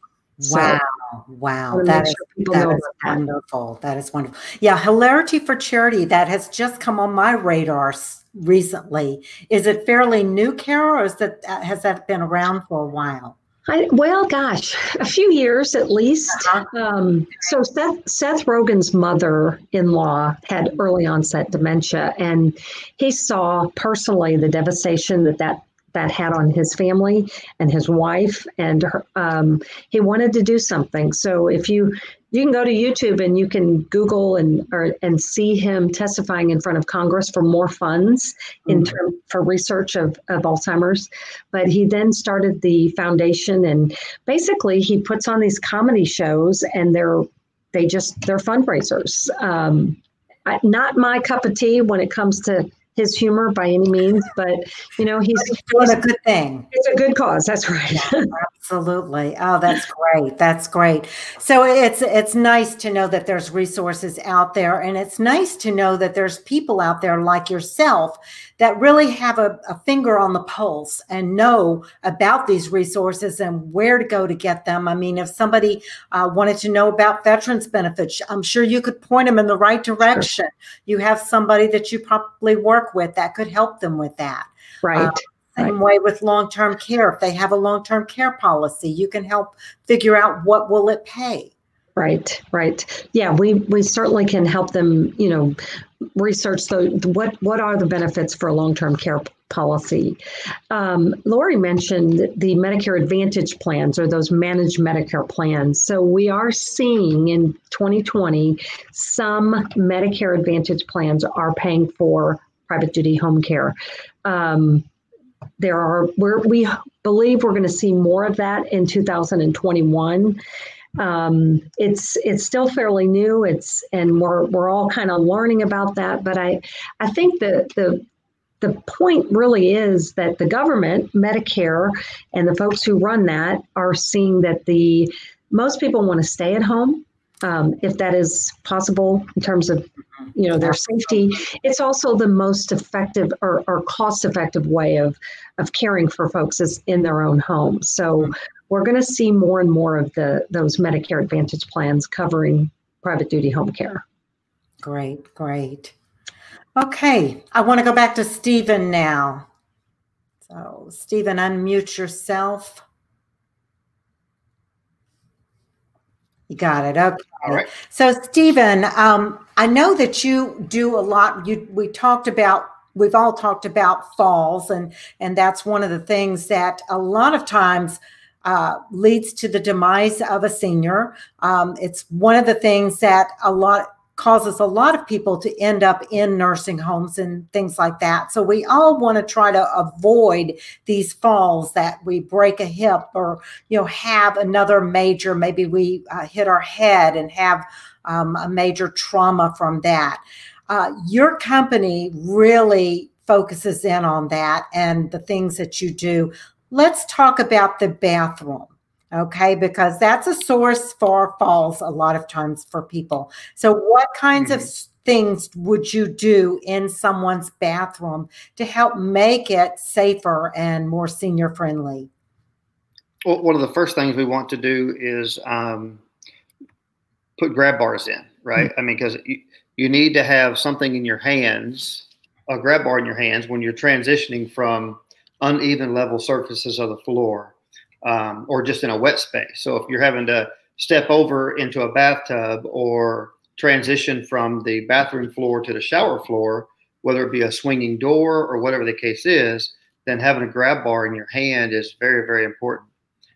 Wow. So, wow. That is, sure that is wonderful. That. that is wonderful. Yeah. Hilarity for Charity, that has just come on my radar recently. Is it fairly new, Cara, or is that uh, has that been around for a while?
I, well, gosh, a few years at least. Uh-huh. Um, so Seth, Seth Rogen's mother-in-law had early onset dementia, and he saw personally the devastation that that that had on his family and his wife and her, um, he wanted to do something so if you you can go to YouTube and you can Google and or, and see him testifying in front of Congress for more funds in mm-hmm. term for research of, of Alzheimer's. But he then started the foundation and basically he puts on these comedy shows and they're they just they're fundraisers. Um, not my cup of tea when it comes to his humor by any means, but you know he's,
doing a good thing.
It's a good cause. That's right.
Yeah, absolutely. Oh, that's great. That's great. So it's it's nice to know that there's resources out there, and it's nice to know that there's people out there like yourself that really have a, a finger on the pulse and know about these resources and where to go to get them. I mean, if somebody uh, wanted to know about veterans benefits, I'm sure you could point them in the right direction. Sure. You have somebody that you probably work with that could help them with that.
Right. Um,
same right. way with long-term care. If they have a long-term care policy, you can help figure out what will it pay.
Right, right. Yeah, we we certainly can help them, you know, research the what what are the benefits for a long-term care policy. Um, Laurie mentioned the Medicare Advantage plans or those managed Medicare plans. So we are seeing in 2020 some Medicare Advantage plans are paying for private duty home care. Um, there are we we believe we're going to see more of that in 2021 um, it's it's still fairly new. It's and we're we're all kind of learning about that. But I I think the the the point really is that the government, Medicare, and the folks who run that are seeing that the most people want to stay at home um, if that is possible in terms of you know their safety. It's also the most effective or, or cost effective way of of caring for folks is in their own home. So we're going to see more and more of the those medicare advantage plans covering private duty home care.
Great great. Okay i want to go back to steven now. So steven unmute yourself You got it. Okay.
All right.
So, Steven, um, I know that you do a lot. You we talked about. We've all talked about falls, and and that's one of the things that a lot of times uh, leads to the demise of a senior. Um, it's one of the things that a lot causes a lot of people to end up in nursing homes and things like that. So we all want to try to avoid these falls that we break a hip or you know have another major. Maybe we uh, hit our head and have um, a major trauma from that. Uh, your company really focuses in on that and the things that you do. Let's talk about the bathroom okay because that's a source for falls a lot of times for people so what kinds mm-hmm. of things would you do in someone's bathroom to help make it safer and more senior friendly
well one of the first things we want to do is um, put grab bars in right mm-hmm. i mean because you, you need to have something in your hands a grab bar in your hands when you're transitioning from uneven level surfaces of the floor um, or just in a wet space. So if you're having to step over into a bathtub or transition from the bathroom floor to the shower floor, whether it be a swinging door or whatever the case is, then having a grab bar in your hand is very, very important.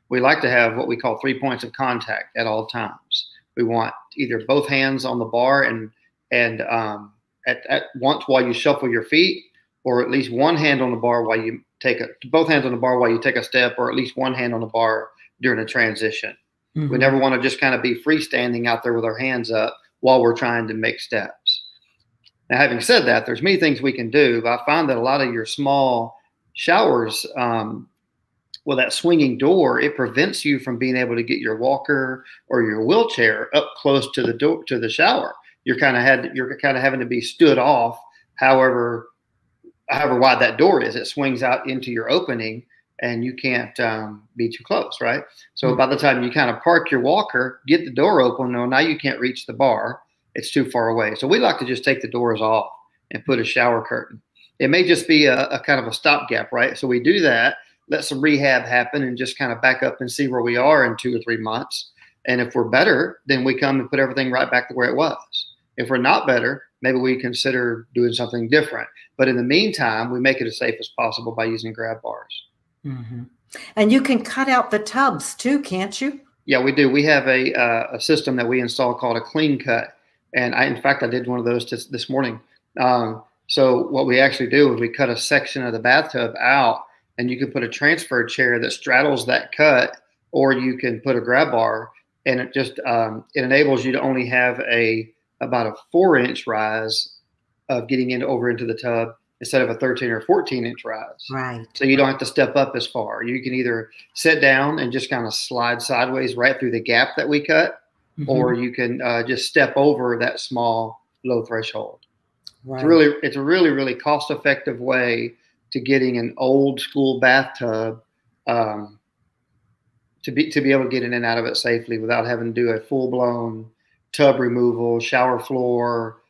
We like to have what we call three points of contact at all times. We want either both hands on the bar and and um, at, at once while you shuffle your feet, or at least one hand on the bar while you take a, both hands on the bar while you take a step, or at least one hand on the bar during a transition. Mm-hmm. We never want to just kind of be freestanding out there with our hands up while we're trying to make steps. Now, having said that, there's many things we can do. But I find that a lot of your small showers, um, well, that swinging door, it prevents you from being able to get your walker or your wheelchair up close to the door to the shower. You're kind of had you're kind of having to be stood off. However, however wide that door is, it swings out into your opening and you can't um, be too close, right? So mm-hmm. by the time you kind of park your walker, get the door open, well, now you can't reach the bar. It's too far away. So we like to just take the doors off and put a shower curtain. It may just be a, a kind of a stopgap, right? So we do that, let some rehab happen, and just kind of back up and see where we are in two or three months. And if we're better, then we come and put everything right back to where it was. If we're not better, maybe we consider doing something different. But in the meantime, we make it as safe as possible by using grab bars.
Mm-hmm. And you can cut out the tubs too, can't you?
Yeah, we do. We have a, uh, a system that we install called a clean cut. And I, in fact, I did one of those t- this morning. Um, so what we actually do is we cut a section of the bathtub out, and you can put a transfer chair that straddles that cut, or you can put a grab bar, and it just um, it enables you to only have a about a four inch rise of getting into over into the tub instead of a 13 or 14 inch rise.
Right.
So you don't have to step up as far. You can either sit down and just kind of slide sideways right through the gap that we cut, mm-hmm. or you can uh, just step over that small low threshold. Right. It's really, it's a really, really cost effective way to getting an old school bathtub um, to be to be able to get in and out of it safely without having to do a full blown tub removal, shower floor,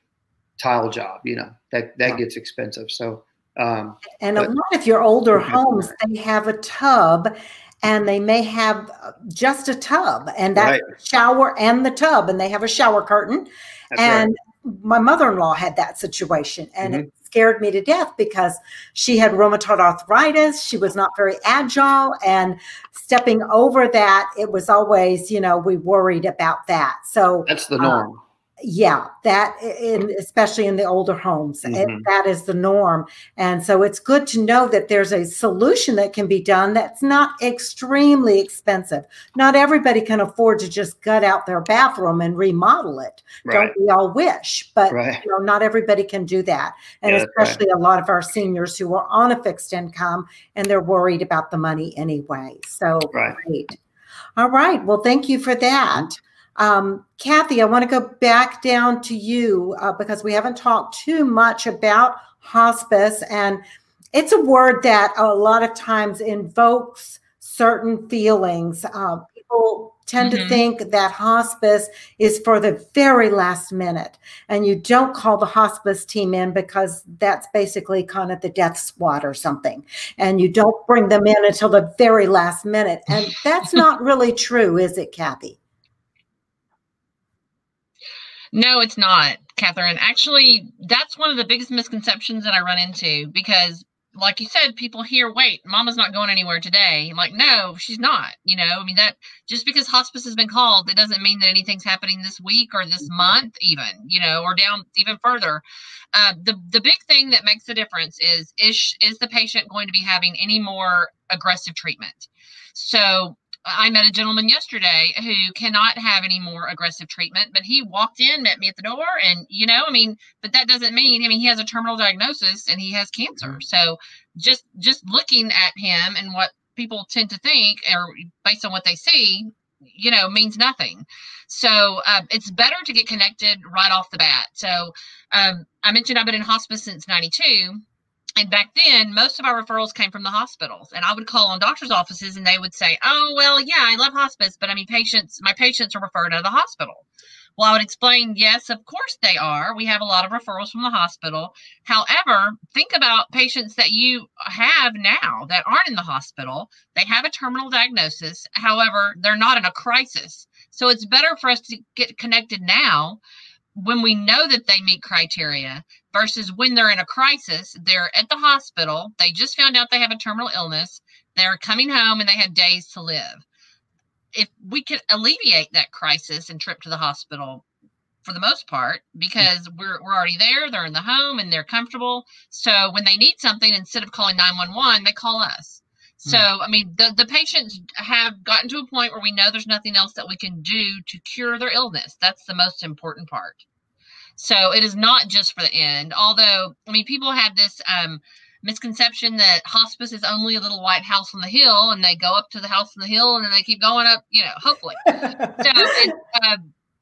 tile job. You know that that gets expensive. So um,
and but, a lot of your older homes they have a tub and they may have uh, just a tub and that right. shower and the tub and they have a shower curtain That's and right. my mother-in-law had that situation and mm-hmm. it scared me to death because she had rheumatoid arthritis. She was not very agile and stepping over that it was always you know we worried about that. So
that's the norm um,
yeah that in especially in the older homes mm-hmm. it, that is the norm. And so it's good to know that there's a solution that can be done that's not extremely expensive. Not everybody can afford to just gut out their bathroom and remodel it. Right. don't we all wish? But right. you know not everybody can do that. And yeah, especially right. a lot of our seniors who are on a fixed income and they're worried about the money anyway. So great. All right. Well thank you for that um, Kathy, I want to go back down to you uh, because we haven't talked too much about hospice. And it's a word that a lot of times invokes certain feelings. Uh, people tend mm-hmm. to think that hospice is for the very last minute. And you don't call the hospice team in because that's basically kind of the death squad or something. And you don't bring them in until the very last minute. And that's not really true, is it, Kathy?
No, it's not, Kathryn. Actually, that's one of the biggest misconceptions that I run into because, like you said, people hear, wait, mama's not going anywhere today. I'm like, no, she's not. You know, I mean, that just because hospice has been called, it doesn't mean that anything's happening this week or this mm-hmm. month, even, you know, or down even further. Uh, the, the big thing that makes the difference is, is, is the patient going to be having any more aggressive treatment? So I met a gentleman yesterday who cannot have any more aggressive treatment, but he walked in, met me at the door, and you know, I mean, but that doesn't mean, I mean, he has a terminal diagnosis and he has cancer. Mm-hmm. So just just looking at him and what people tend to think, or based on what they see, you know, means nothing. So um, it's better to get connected right off the bat. So um, I mentioned I've been in hospice since '92 and back then, most of our referrals came from the hospitals. And I would call on doctors' offices and they would say, Oh, well, yeah, I love hospice, but I mean, patients, my patients are referred to the hospital. Well, I would explain, yes, of course they are. We have a lot of referrals from the hospital. However, think about patients that you have now that aren't in the hospital. They have a terminal diagnosis. However, they're not in a crisis. So it's better for us to get connected now when we know that they meet criteria versus when they're in a crisis, they're at the hospital, they just found out they have a terminal illness, they're coming home and they have days to live. If we could alleviate that crisis and trip to the hospital for the most part, because we're, we're already there, they're in the home and they're comfortable. So when they need something, instead of calling 911, they call us. Hmm. So, I mean, the, the patients have gotten to a point where we know there's nothing else that we can do to cure their illness. That's the most important part. So it is not just for the end. Although, I mean, people have this um, misconception that hospice is only a little white house on the hill, and they go up to the house on the hill, and then they keep going up. You know, hopefully. so, and, uh,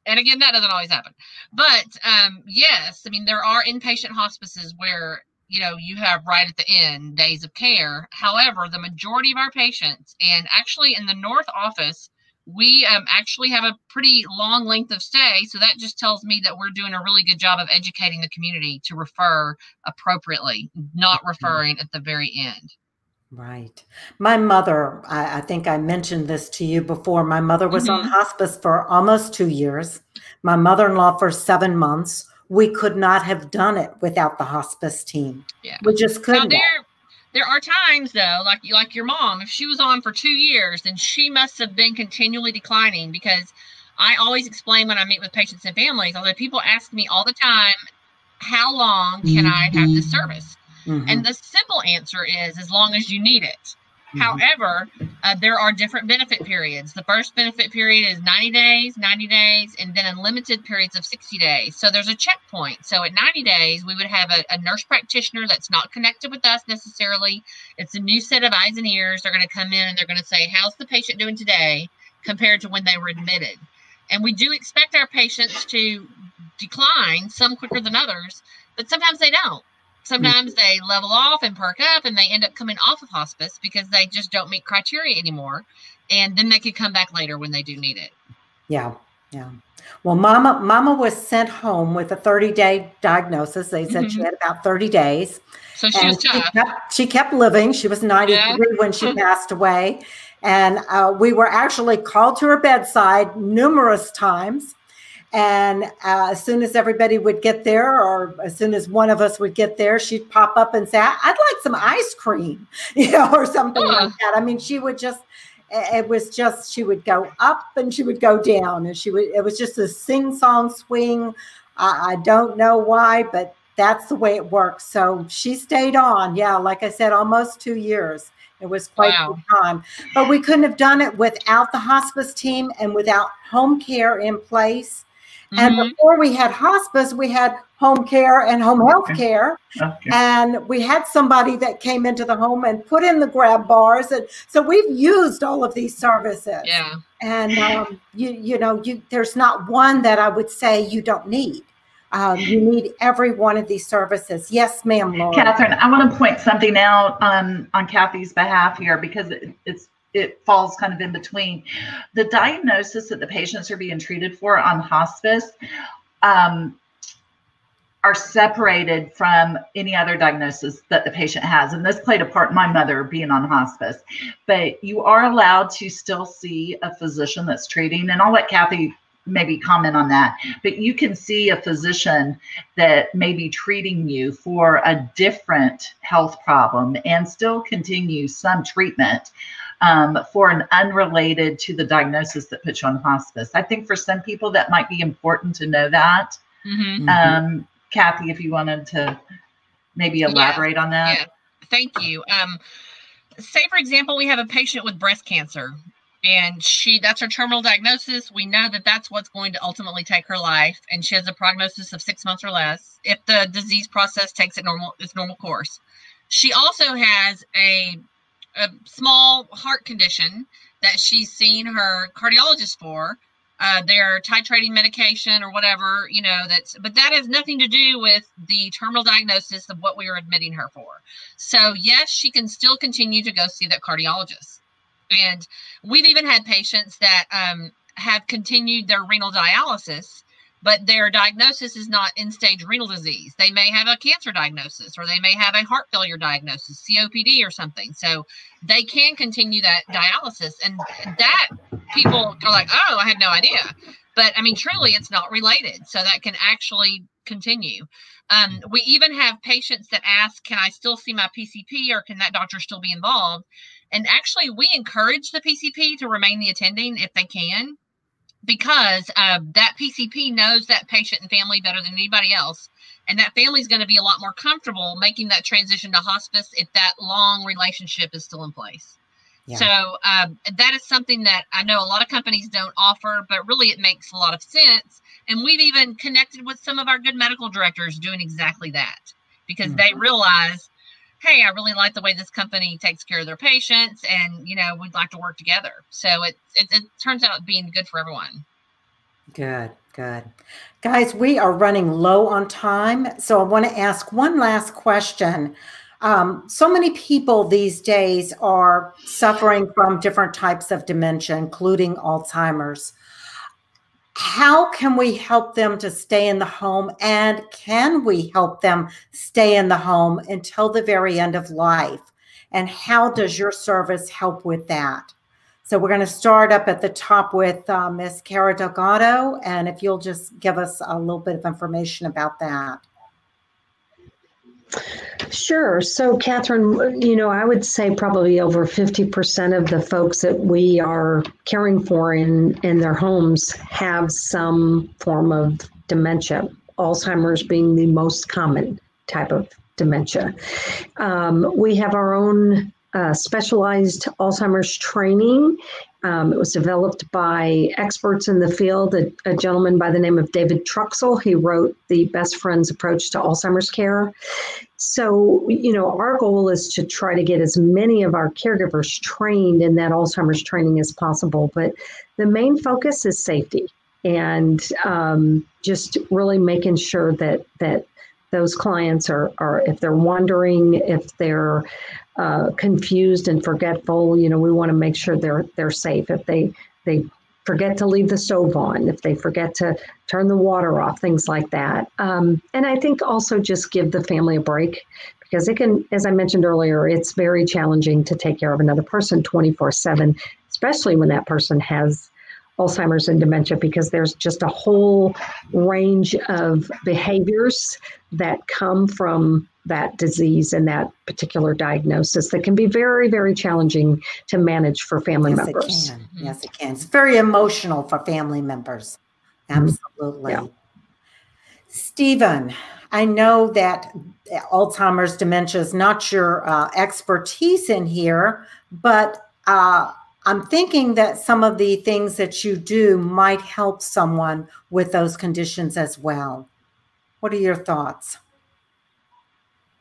and again, that doesn't always happen. But um, yes, I mean, there are inpatient hospices where you know you have right at the end days of care. However, the majority of our patients, and actually in the North office we um, actually have a pretty long length of stay. So that just tells me that we're doing a really good job of educating the community to refer appropriately, not mm-hmm. referring at the very end.
Right. My mother, I, I think I mentioned this to you before. My mother was mm-hmm. on hospice for almost two years, my mother in law for seven months. We could not have done it without the hospice team. Yeah. We just couldn't.
There, there are times though, like like your mom, if she was on for two years, then she must have been continually declining because I always explain when I meet with patients and families, although people ask me all the time, how long can mm-hmm. I have this service? Mm-hmm. And the simple answer is as long as you need it. Mm-hmm. However, uh, there are different benefit periods. The first benefit period is 90 days, 90 days, and then unlimited periods of 60 days. So there's a checkpoint. So at 90 days, we would have a, a nurse practitioner that's not connected with us necessarily. It's a new set of eyes and ears. They're going to come in and they're going to say, How's the patient doing today compared to when they were admitted? And we do expect our patients to decline, some quicker than others, but sometimes they don't. Sometimes they level off and perk up and they end up coming off of hospice because they just don't meet criteria anymore. And then they could come back later when they do need it.
Yeah. Yeah. Well, Mama, Mama was sent home with a 30 day diagnosis. They said mm-hmm. she had about 30 days.
So she was tough.
She kept, she kept, living. She was 93 yeah. when she passed away. And uh, we were actually called to her bedside numerous times. And uh, as soon as everybody would get there, or as soon as one of us would get there, she'd pop up and say, "I'd like some ice cream," you know, or something like that. I mean, she would just, it was just she would go up and she would go down and she would it was just a sing song swing. I, I, don't know why but that's the way it works. So she stayed on yeah like i said almost two years. It was quite wow. a time. But we couldn't have done it without the hospice team and without home care in place and mm-hmm. before we had hospice, we had home care and home health care. Okay. And we had somebody that came into the home and put in the grab bars. And so we've used all of these services.
Yeah.
And um, you, you know, you there's not one that I would say you don't need. Um, you need every one of these services. Yes, ma'am, Laura.
Kathryn, I want to point something out on on Kathy's behalf here because it, it's it falls kind of in between. The diagnosis that the patients are being treated for on hospice um, are separated from any other diagnosis that the patient has. And this played a part in my mother being on hospice. But you are allowed to still see a physician that's treating. And I'll let Kathy maybe comment on that. But you can see a physician that may be treating you for a different health problem and still continue some treatment um, for an unrelated to the diagnosis that puts you on hospice. I think for some people that might be important to know that. Mm-hmm. Um, Kathy, if you wanted to maybe elaborate yeah. on that. Yeah.
Thank you. Um, say, for example, we have a patient with breast cancer and she that's her terminal diagnosis we know that that's what's going to ultimately take her life and she has a prognosis of six months or less if the disease process takes it normal its normal course she also has a a small heart condition that she's seen her cardiologist for. Uh, they're titrating medication or whatever, you know, that's, but that has nothing to do with the terminal diagnosis of what we are admitting her for. So, yes, she can still continue to go see that cardiologist. And we've even had patients that um, have continued their renal dialysis but their diagnosis is not end stage renal disease. They may have a cancer diagnosis or they may have a heart failure diagnosis, COPD or something. So they can continue that dialysis. And that people are like, oh, I had no idea. But I mean, truly, it's not related. So that can actually continue. Um, we even have patients that ask, can I still see my PCP or can that doctor still be involved? And actually, we encourage the PCP to remain the attending if they can because uh, that PCP knows that patient and family better than anybody else. And that family is going to be a lot more comfortable making that transition to hospice if that long relationship is still in place. Yeah. So um, that is something that I know a lot of companies don't offer, but really it makes a lot of sense. And we've even connected with some of our good medical directors doing exactly that because mm-hmm. they realize hey, I really like the way this company takes care of their patients, and you know, we'd like to work together. So it it, it turns out being good for everyone.
Good, good. Guys, we are running low on time. So I want to ask one last question. Um, so many people these days are suffering from different types of dementia, including Alzheimer's how can we help them to stay in the home? And can we help them stay in the home until the very end of life? And how does your service help with that? So we're going to start up at the top with uh, miss cara delgado and if you'll just give us a little bit of information about that
Sure. So, Kathryn, you know, I would say probably over 50% of the folks that we are caring for in, in their homes have some form of dementia, Alzheimer's being the most common type of dementia. Um, we have our own uh, specialized Alzheimer's training um, it was developed by experts in the field, a, a, gentleman by the name of David Troxel. He wrote The Best Friends Approach to Alzheimer's Care. So, you know, our goal is to try to get as many of our caregivers trained in that Alzheimer's training as possible. But the main focus is safety and um, just really making sure that that those clients are, are if they're wondering if they're uh, confused and forgetful, you know, we want to make sure they're they're safe. If they they forget to leave the stove on, if they forget to turn the water off, things like that. Um, and I think also just give the family a break because it can, as I mentioned earlier, it's very challenging to take care of another person 24 7, especially when that person has Alzheimer's and dementia because there's just a whole range of behaviors that come from that disease and that particular diagnosis that can be very, very challenging to manage for family
yes,
members.
It can. Yes, it can. It's very emotional for family members. Mm-hmm. Absolutely. Yeah. Steven, I know that Alzheimer's dementia is not your uh, expertise in here, but uh, I'm thinking that some of the things that you do might help someone with those conditions as well. What are your thoughts?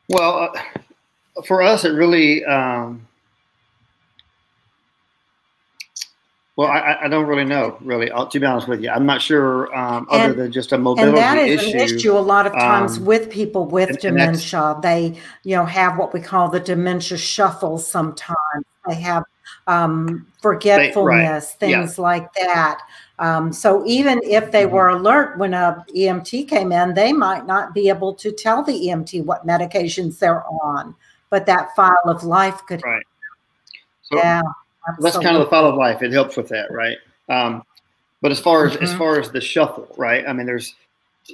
Well, uh, for us, it really, um, well, I, I, don't really know, really, I'll, to be honest with you. I'm not sure, um, other than just a mobility issue. And that is
issue, an issue a lot of times um, with people with and, dementia. And they, you know, have what we call the dementia shuffle sometimes. They have um, forgetfulness, they, right. things yeah. like that. Um, so even if they mm-hmm. were alert when a EMT came in, they might not be able to tell the EMT what medications they're on, but that file of life could.
Right. So yeah. Absolutely. That's kind of the file of life. It helps with that, right? Um, but as far as mm-hmm. as far as the shuffle, right? I mean, there's,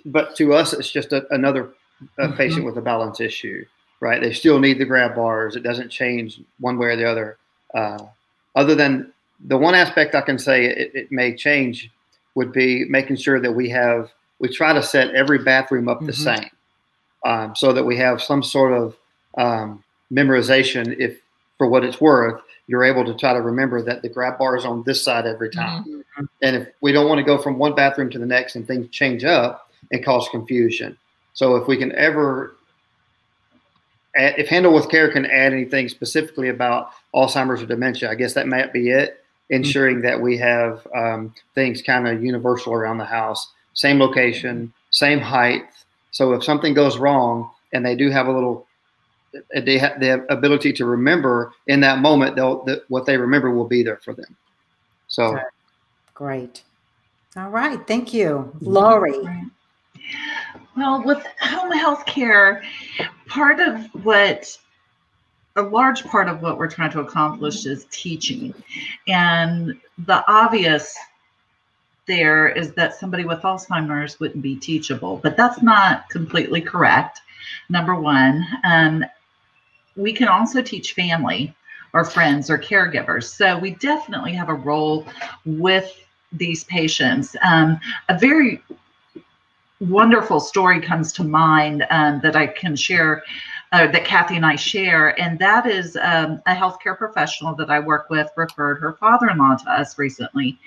but to us, it's just a, another a mm-hmm. patient with a balance issue, right? They still need the grab bars. It doesn't change one way or the other. Uh, other than the one aspect I can say it, it, may change would be making sure that we have we try to set every bathroom up mm-hmm. the same, um, so that we have some sort of um, memorization. If for what it's worth, you're able to try to remember that the grab bar is on this side every time. Mm-hmm. And if we don't want to go from one bathroom to the next and things change up and cause confusion. So if we can ever if Handle with Care can add anything specifically about Alzheimer's or dementia, I guess that might be it. Ensuring mm-hmm. that we have um, things kind of universal around the house, same location, same height. So if something goes wrong and they do have a little, uh, they have the ability to remember in that moment, they'll the, what they remember will be there for them. So
great. All right, thank you, Laurie.
Well, with home health care, part of what a large part of what we're trying to accomplish is teaching. And the obvious there is that somebody with Alzheimer's wouldn't be teachable, but that's not completely correct. Number one, um, we can also teach family or friends or caregivers. So we definitely have a role with these patients. Um, a very wonderful story comes to mind um, that I can share, uh, that Kathy and I share, and that is um, a healthcare professional that I work with referred her father-in-law to us recently,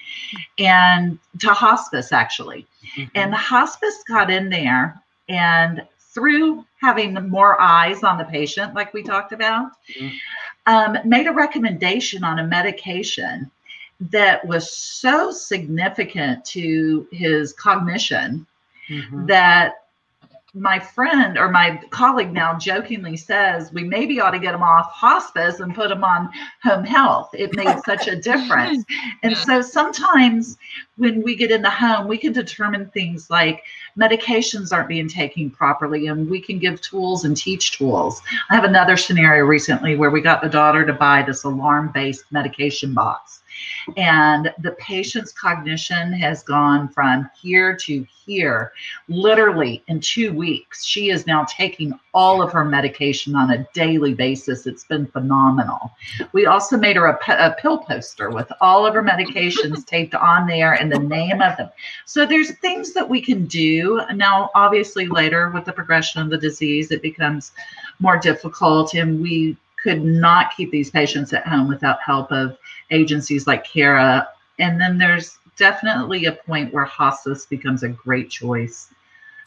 and to hospice actually, mm-hmm. and the hospice got in there and through having more eyes on the patient, like we talked about, mm-hmm. um, made a recommendation on a medication that was so significant to his cognition mm-hmm. that my friend or my colleague now jokingly says we maybe ought to get him off hospice and put him on home health. It made such a difference. And so sometimes when we get in the home, we can determine things like medications aren't being taken properly, and we can give tools and teach tools. I have another scenario recently where we got the daughter to buy this alarm based medication box. And the patient's cognition has gone from here to here, literally in two weeks. She is now taking all of her medication on a daily basis. It's been phenomenal. We also made her a, a pill poster with all of her medications taped on there and the name of them. So there's things that we can do. Now, obviously, later with the progression of the disease, it becomes more difficult, and we could not keep these patients at home without help of agencies like Cara. And then there's definitely a point where hospice becomes a great choice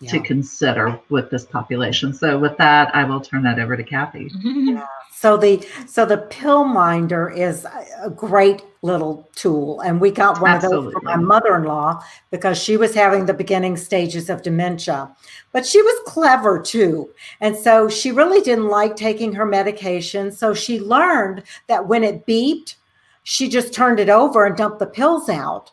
yeah. to consider with this population. So with that, I will turn that over to Kathy. Mm-hmm.
Yeah. So the so the pill minder is a great little tool, and we got one Absolutely. of those for my mother-in-law because she was having the beginning stages of dementia, but she was clever too, and so she really didn't like taking her medication. So she learned that when it beeped, she just turned it over and dumped the pills out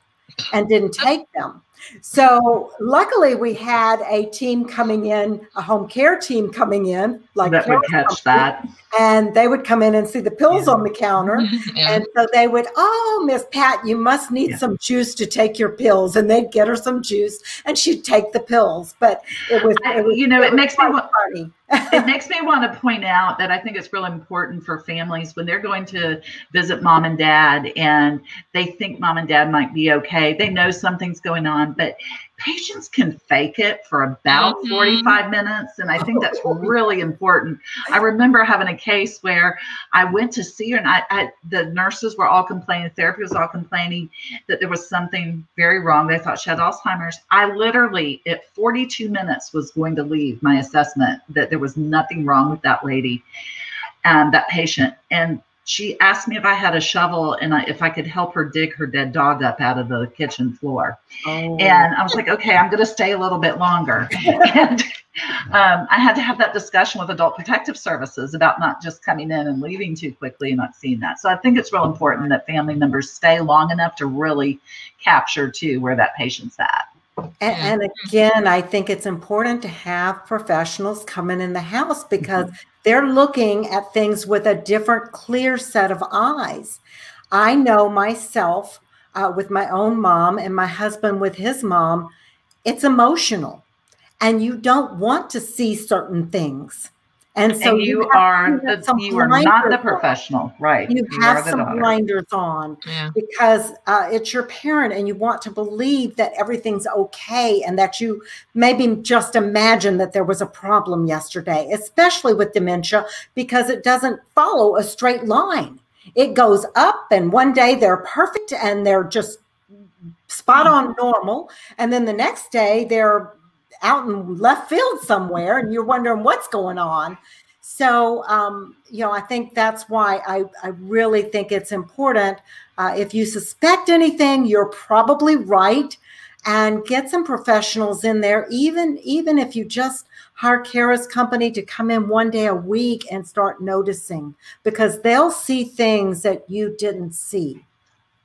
and didn't take them. So luckily, we had a team coming in, a home care team coming in, like
that would catch that,
and they would come in and see the pills yeah. on the counter, yeah. and so they would, oh, Miss Pat, you must need yeah. some juice to take your pills, and they'd get her some juice, and she'd take the pills. But it was, it was
you know, it, it makes me want
funny
it makes me want to point out that I think it's really important for families when they're going to visit mom and dad and they think mom and dad might be okay. They know something's going on, but patients can fake it for about mm-hmm. 45 minutes. And I think that's really important. I remember having a case where I went to see her and I, I, the nurses were all complaining, the therapy was all complaining that there was something very wrong. They thought she had Alzheimer's. I literally, at 42 minutes, was going to leave my assessment that there was nothing wrong with that lady and um, that patient. And she asked me if I had a shovel and I, if I could help her dig her dead dog up out of the kitchen floor. Oh. And I was like, okay, I'm going to stay a little bit longer. and um, I had to have that discussion with Adult Protective Services about not just coming in and leaving too quickly and not seeing that. So I think it's real important that family members stay long enough to really capture too where that patient's at.
And, and, again, I think it's important to have professionals coming in the house because mm-hmm. They're looking at things with a different, clear set of eyes. I know myself uh, with my own mom and my husband with his mom, it's emotional. And you don't want to see certain things.
And so and you, you are the, you are not the professional, on. right?
You, you have some daughter. blinders on yeah. because uh, it's your parent, and you want to believe that everything's okay, and that you maybe just imagine that there was a problem yesterday, especially with dementia, because it doesn't follow a straight line. It goes up, and one day they're perfect and they're just spot on mm-hmm. normal, and then the next day they're out in left field somewhere and you're wondering what's going on. So, um, you know, I think that's why I, I really think it's important. Uh, if you suspect anything, you're probably right and get some professionals in there, even, even if you just hire Cara's company to come in one day a week and start noticing because they'll see things that you didn't see.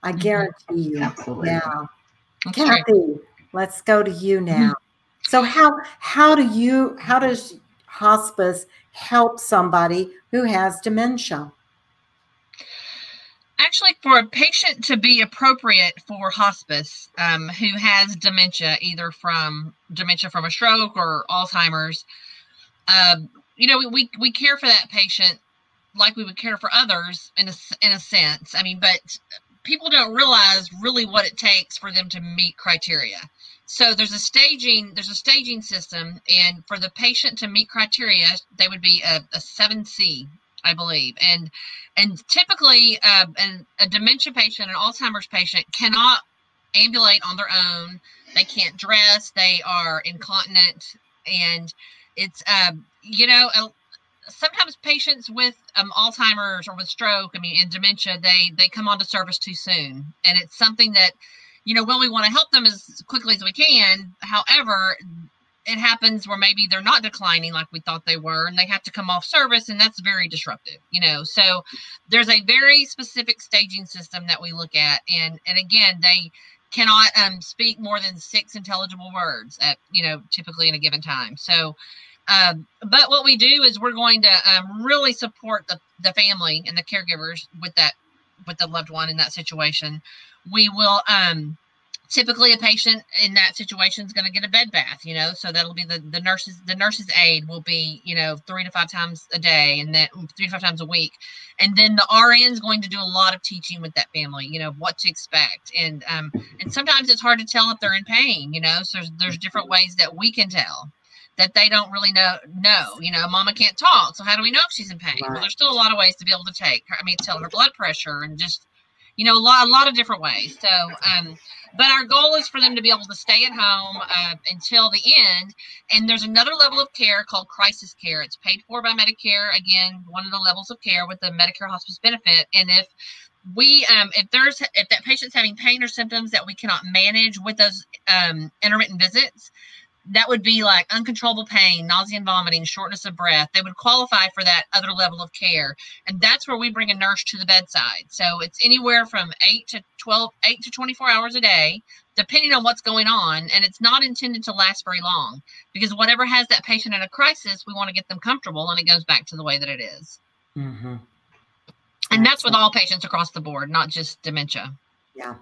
I mm-hmm. guarantee you.
Absolutely.
Yeah. Kathy, let's go to you now. So how how do you how does hospice help somebody who has dementia?
Actually, for a patient to be appropriate for hospice um, who has dementia, either from dementia from a stroke or Alzheimer's, uh, you know, we, we care for that patient like we would care for others in a, in a sense. I mean, but people don't realize really what it takes for them to meet criteria. So there's a staging there's a staging system, and for the patient to meet criteria, they would be a, a 7C, I believe, and and typically uh, an, a dementia patient, an Alzheimer's patient, cannot ambulate on their own. They can't dress. They are incontinent, and it's um, you know sometimes patients with um, Alzheimer's or with stroke, I mean, in dementia, they they come onto service too soon, and it's something that you know, well, we want to help them as quickly as we can. However, it happens where maybe they're not declining like we thought they were and they have to come off service and that's very disruptive you know? So there's a very specific staging system that we look at and and again they cannot um, speak more than six intelligible words at you know typically in a given time. So um, but what we do is we're going to um, really support the, the family and the caregivers with that with the loved one in that situation we will um typically a patient in that situation is going to get a bed bath you know so that'll be the the nurses the nurses aide will be you know three to five times a day and then three to five times a week and then the rn is going to do a lot of teaching with that family you know what to expect and um and sometimes it's hard to tell if they're in pain you know so there's, there's different ways that we can tell that they don't really know know you know mama can't talk so how do we know if she's in pain right. well there's still a lot of ways to be able to take her i mean tell her blood pressure and just you know, a lot, a lot of different ways. So, um, but our goal is for them to be able to stay at home uh, until the end. And there's another level of care called crisis care. It's paid for by Medicare. Again, one of the levels of care with the Medicare hospice benefit. And if we, um, if there's, if that patient's having pain or symptoms that we cannot manage with those um, intermittent visits, that would be like uncontrollable pain, nausea and vomiting, shortness of breath. They would qualify for that other level of care. And that's where we bring a nurse to the bedside. So it's anywhere from 8 to 12, 8 to 24 hours a day, depending on what's going on. And it's not intended to last very long because whatever has that patient in a crisis, we want to get them comfortable and it goes back to the way that it is. Mm-hmm. And that's with all patients across the board, not just dementia.
Yeah.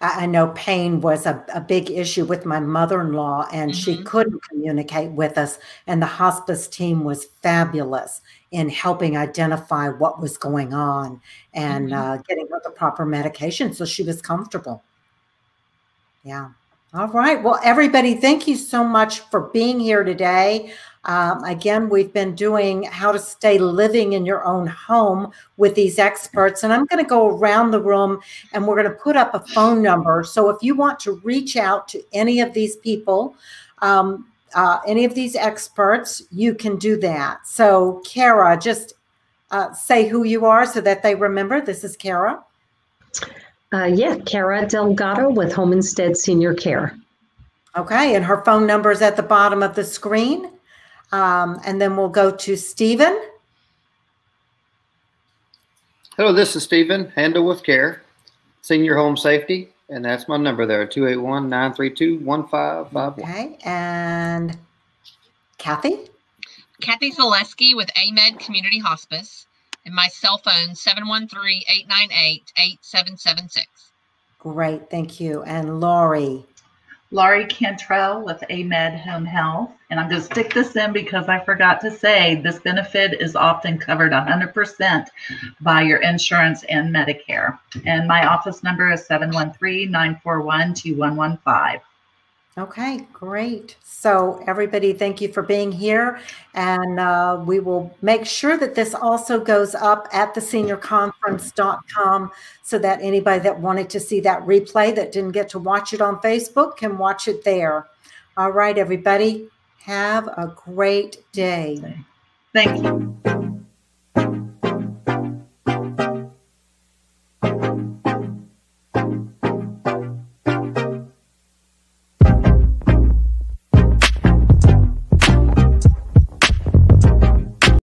I know pain was a, a big issue with my mother in law, and mm-hmm. she couldn't communicate with us. And the hospice team was fabulous in helping identify what was going on and mm-hmm. uh, getting her the proper medication so she was comfortable. Yeah. All right. Well, everybody, thank you so much for being here today. Um, again, we've been doing how to stay living in your own home with these experts. And I'm going to go around the room and we're going to put up a phone number. So if you want to reach out to any of these people, um, uh, any of these experts, you can do that. So, Cara, just uh, say who you are so that they remember. This is Cara.
Uh, yeah, Cara Delgado with Home Instead Senior Care.
Okay, and her phone number is at the bottom of the screen. Um, and then we'll go to Steven.
Hello, this is Steven, Handle with Care, Senior Home Safety, and that's my number there, 281-932-1551.
Okay, and Kathy?
Kathy Zeleskey with AMed Community Hospice, and my cell phone, 713-898-8776.
Great, thank you. And Laurie?
Laurie Cantrell with AMed Home Health. And I'm going to stick this in because I forgot to say this benefit is often covered 100% by your insurance and Medicare. And my office number is 713 941 2115.
Okay, great. So, everybody, thank you for being here. And uh, we will make sure that this also goes up at the seniorconference.com so that anybody that wanted to see that replay that didn't get to watch it on Facebook can watch it there. All right, everybody, have a great day.
Thank you.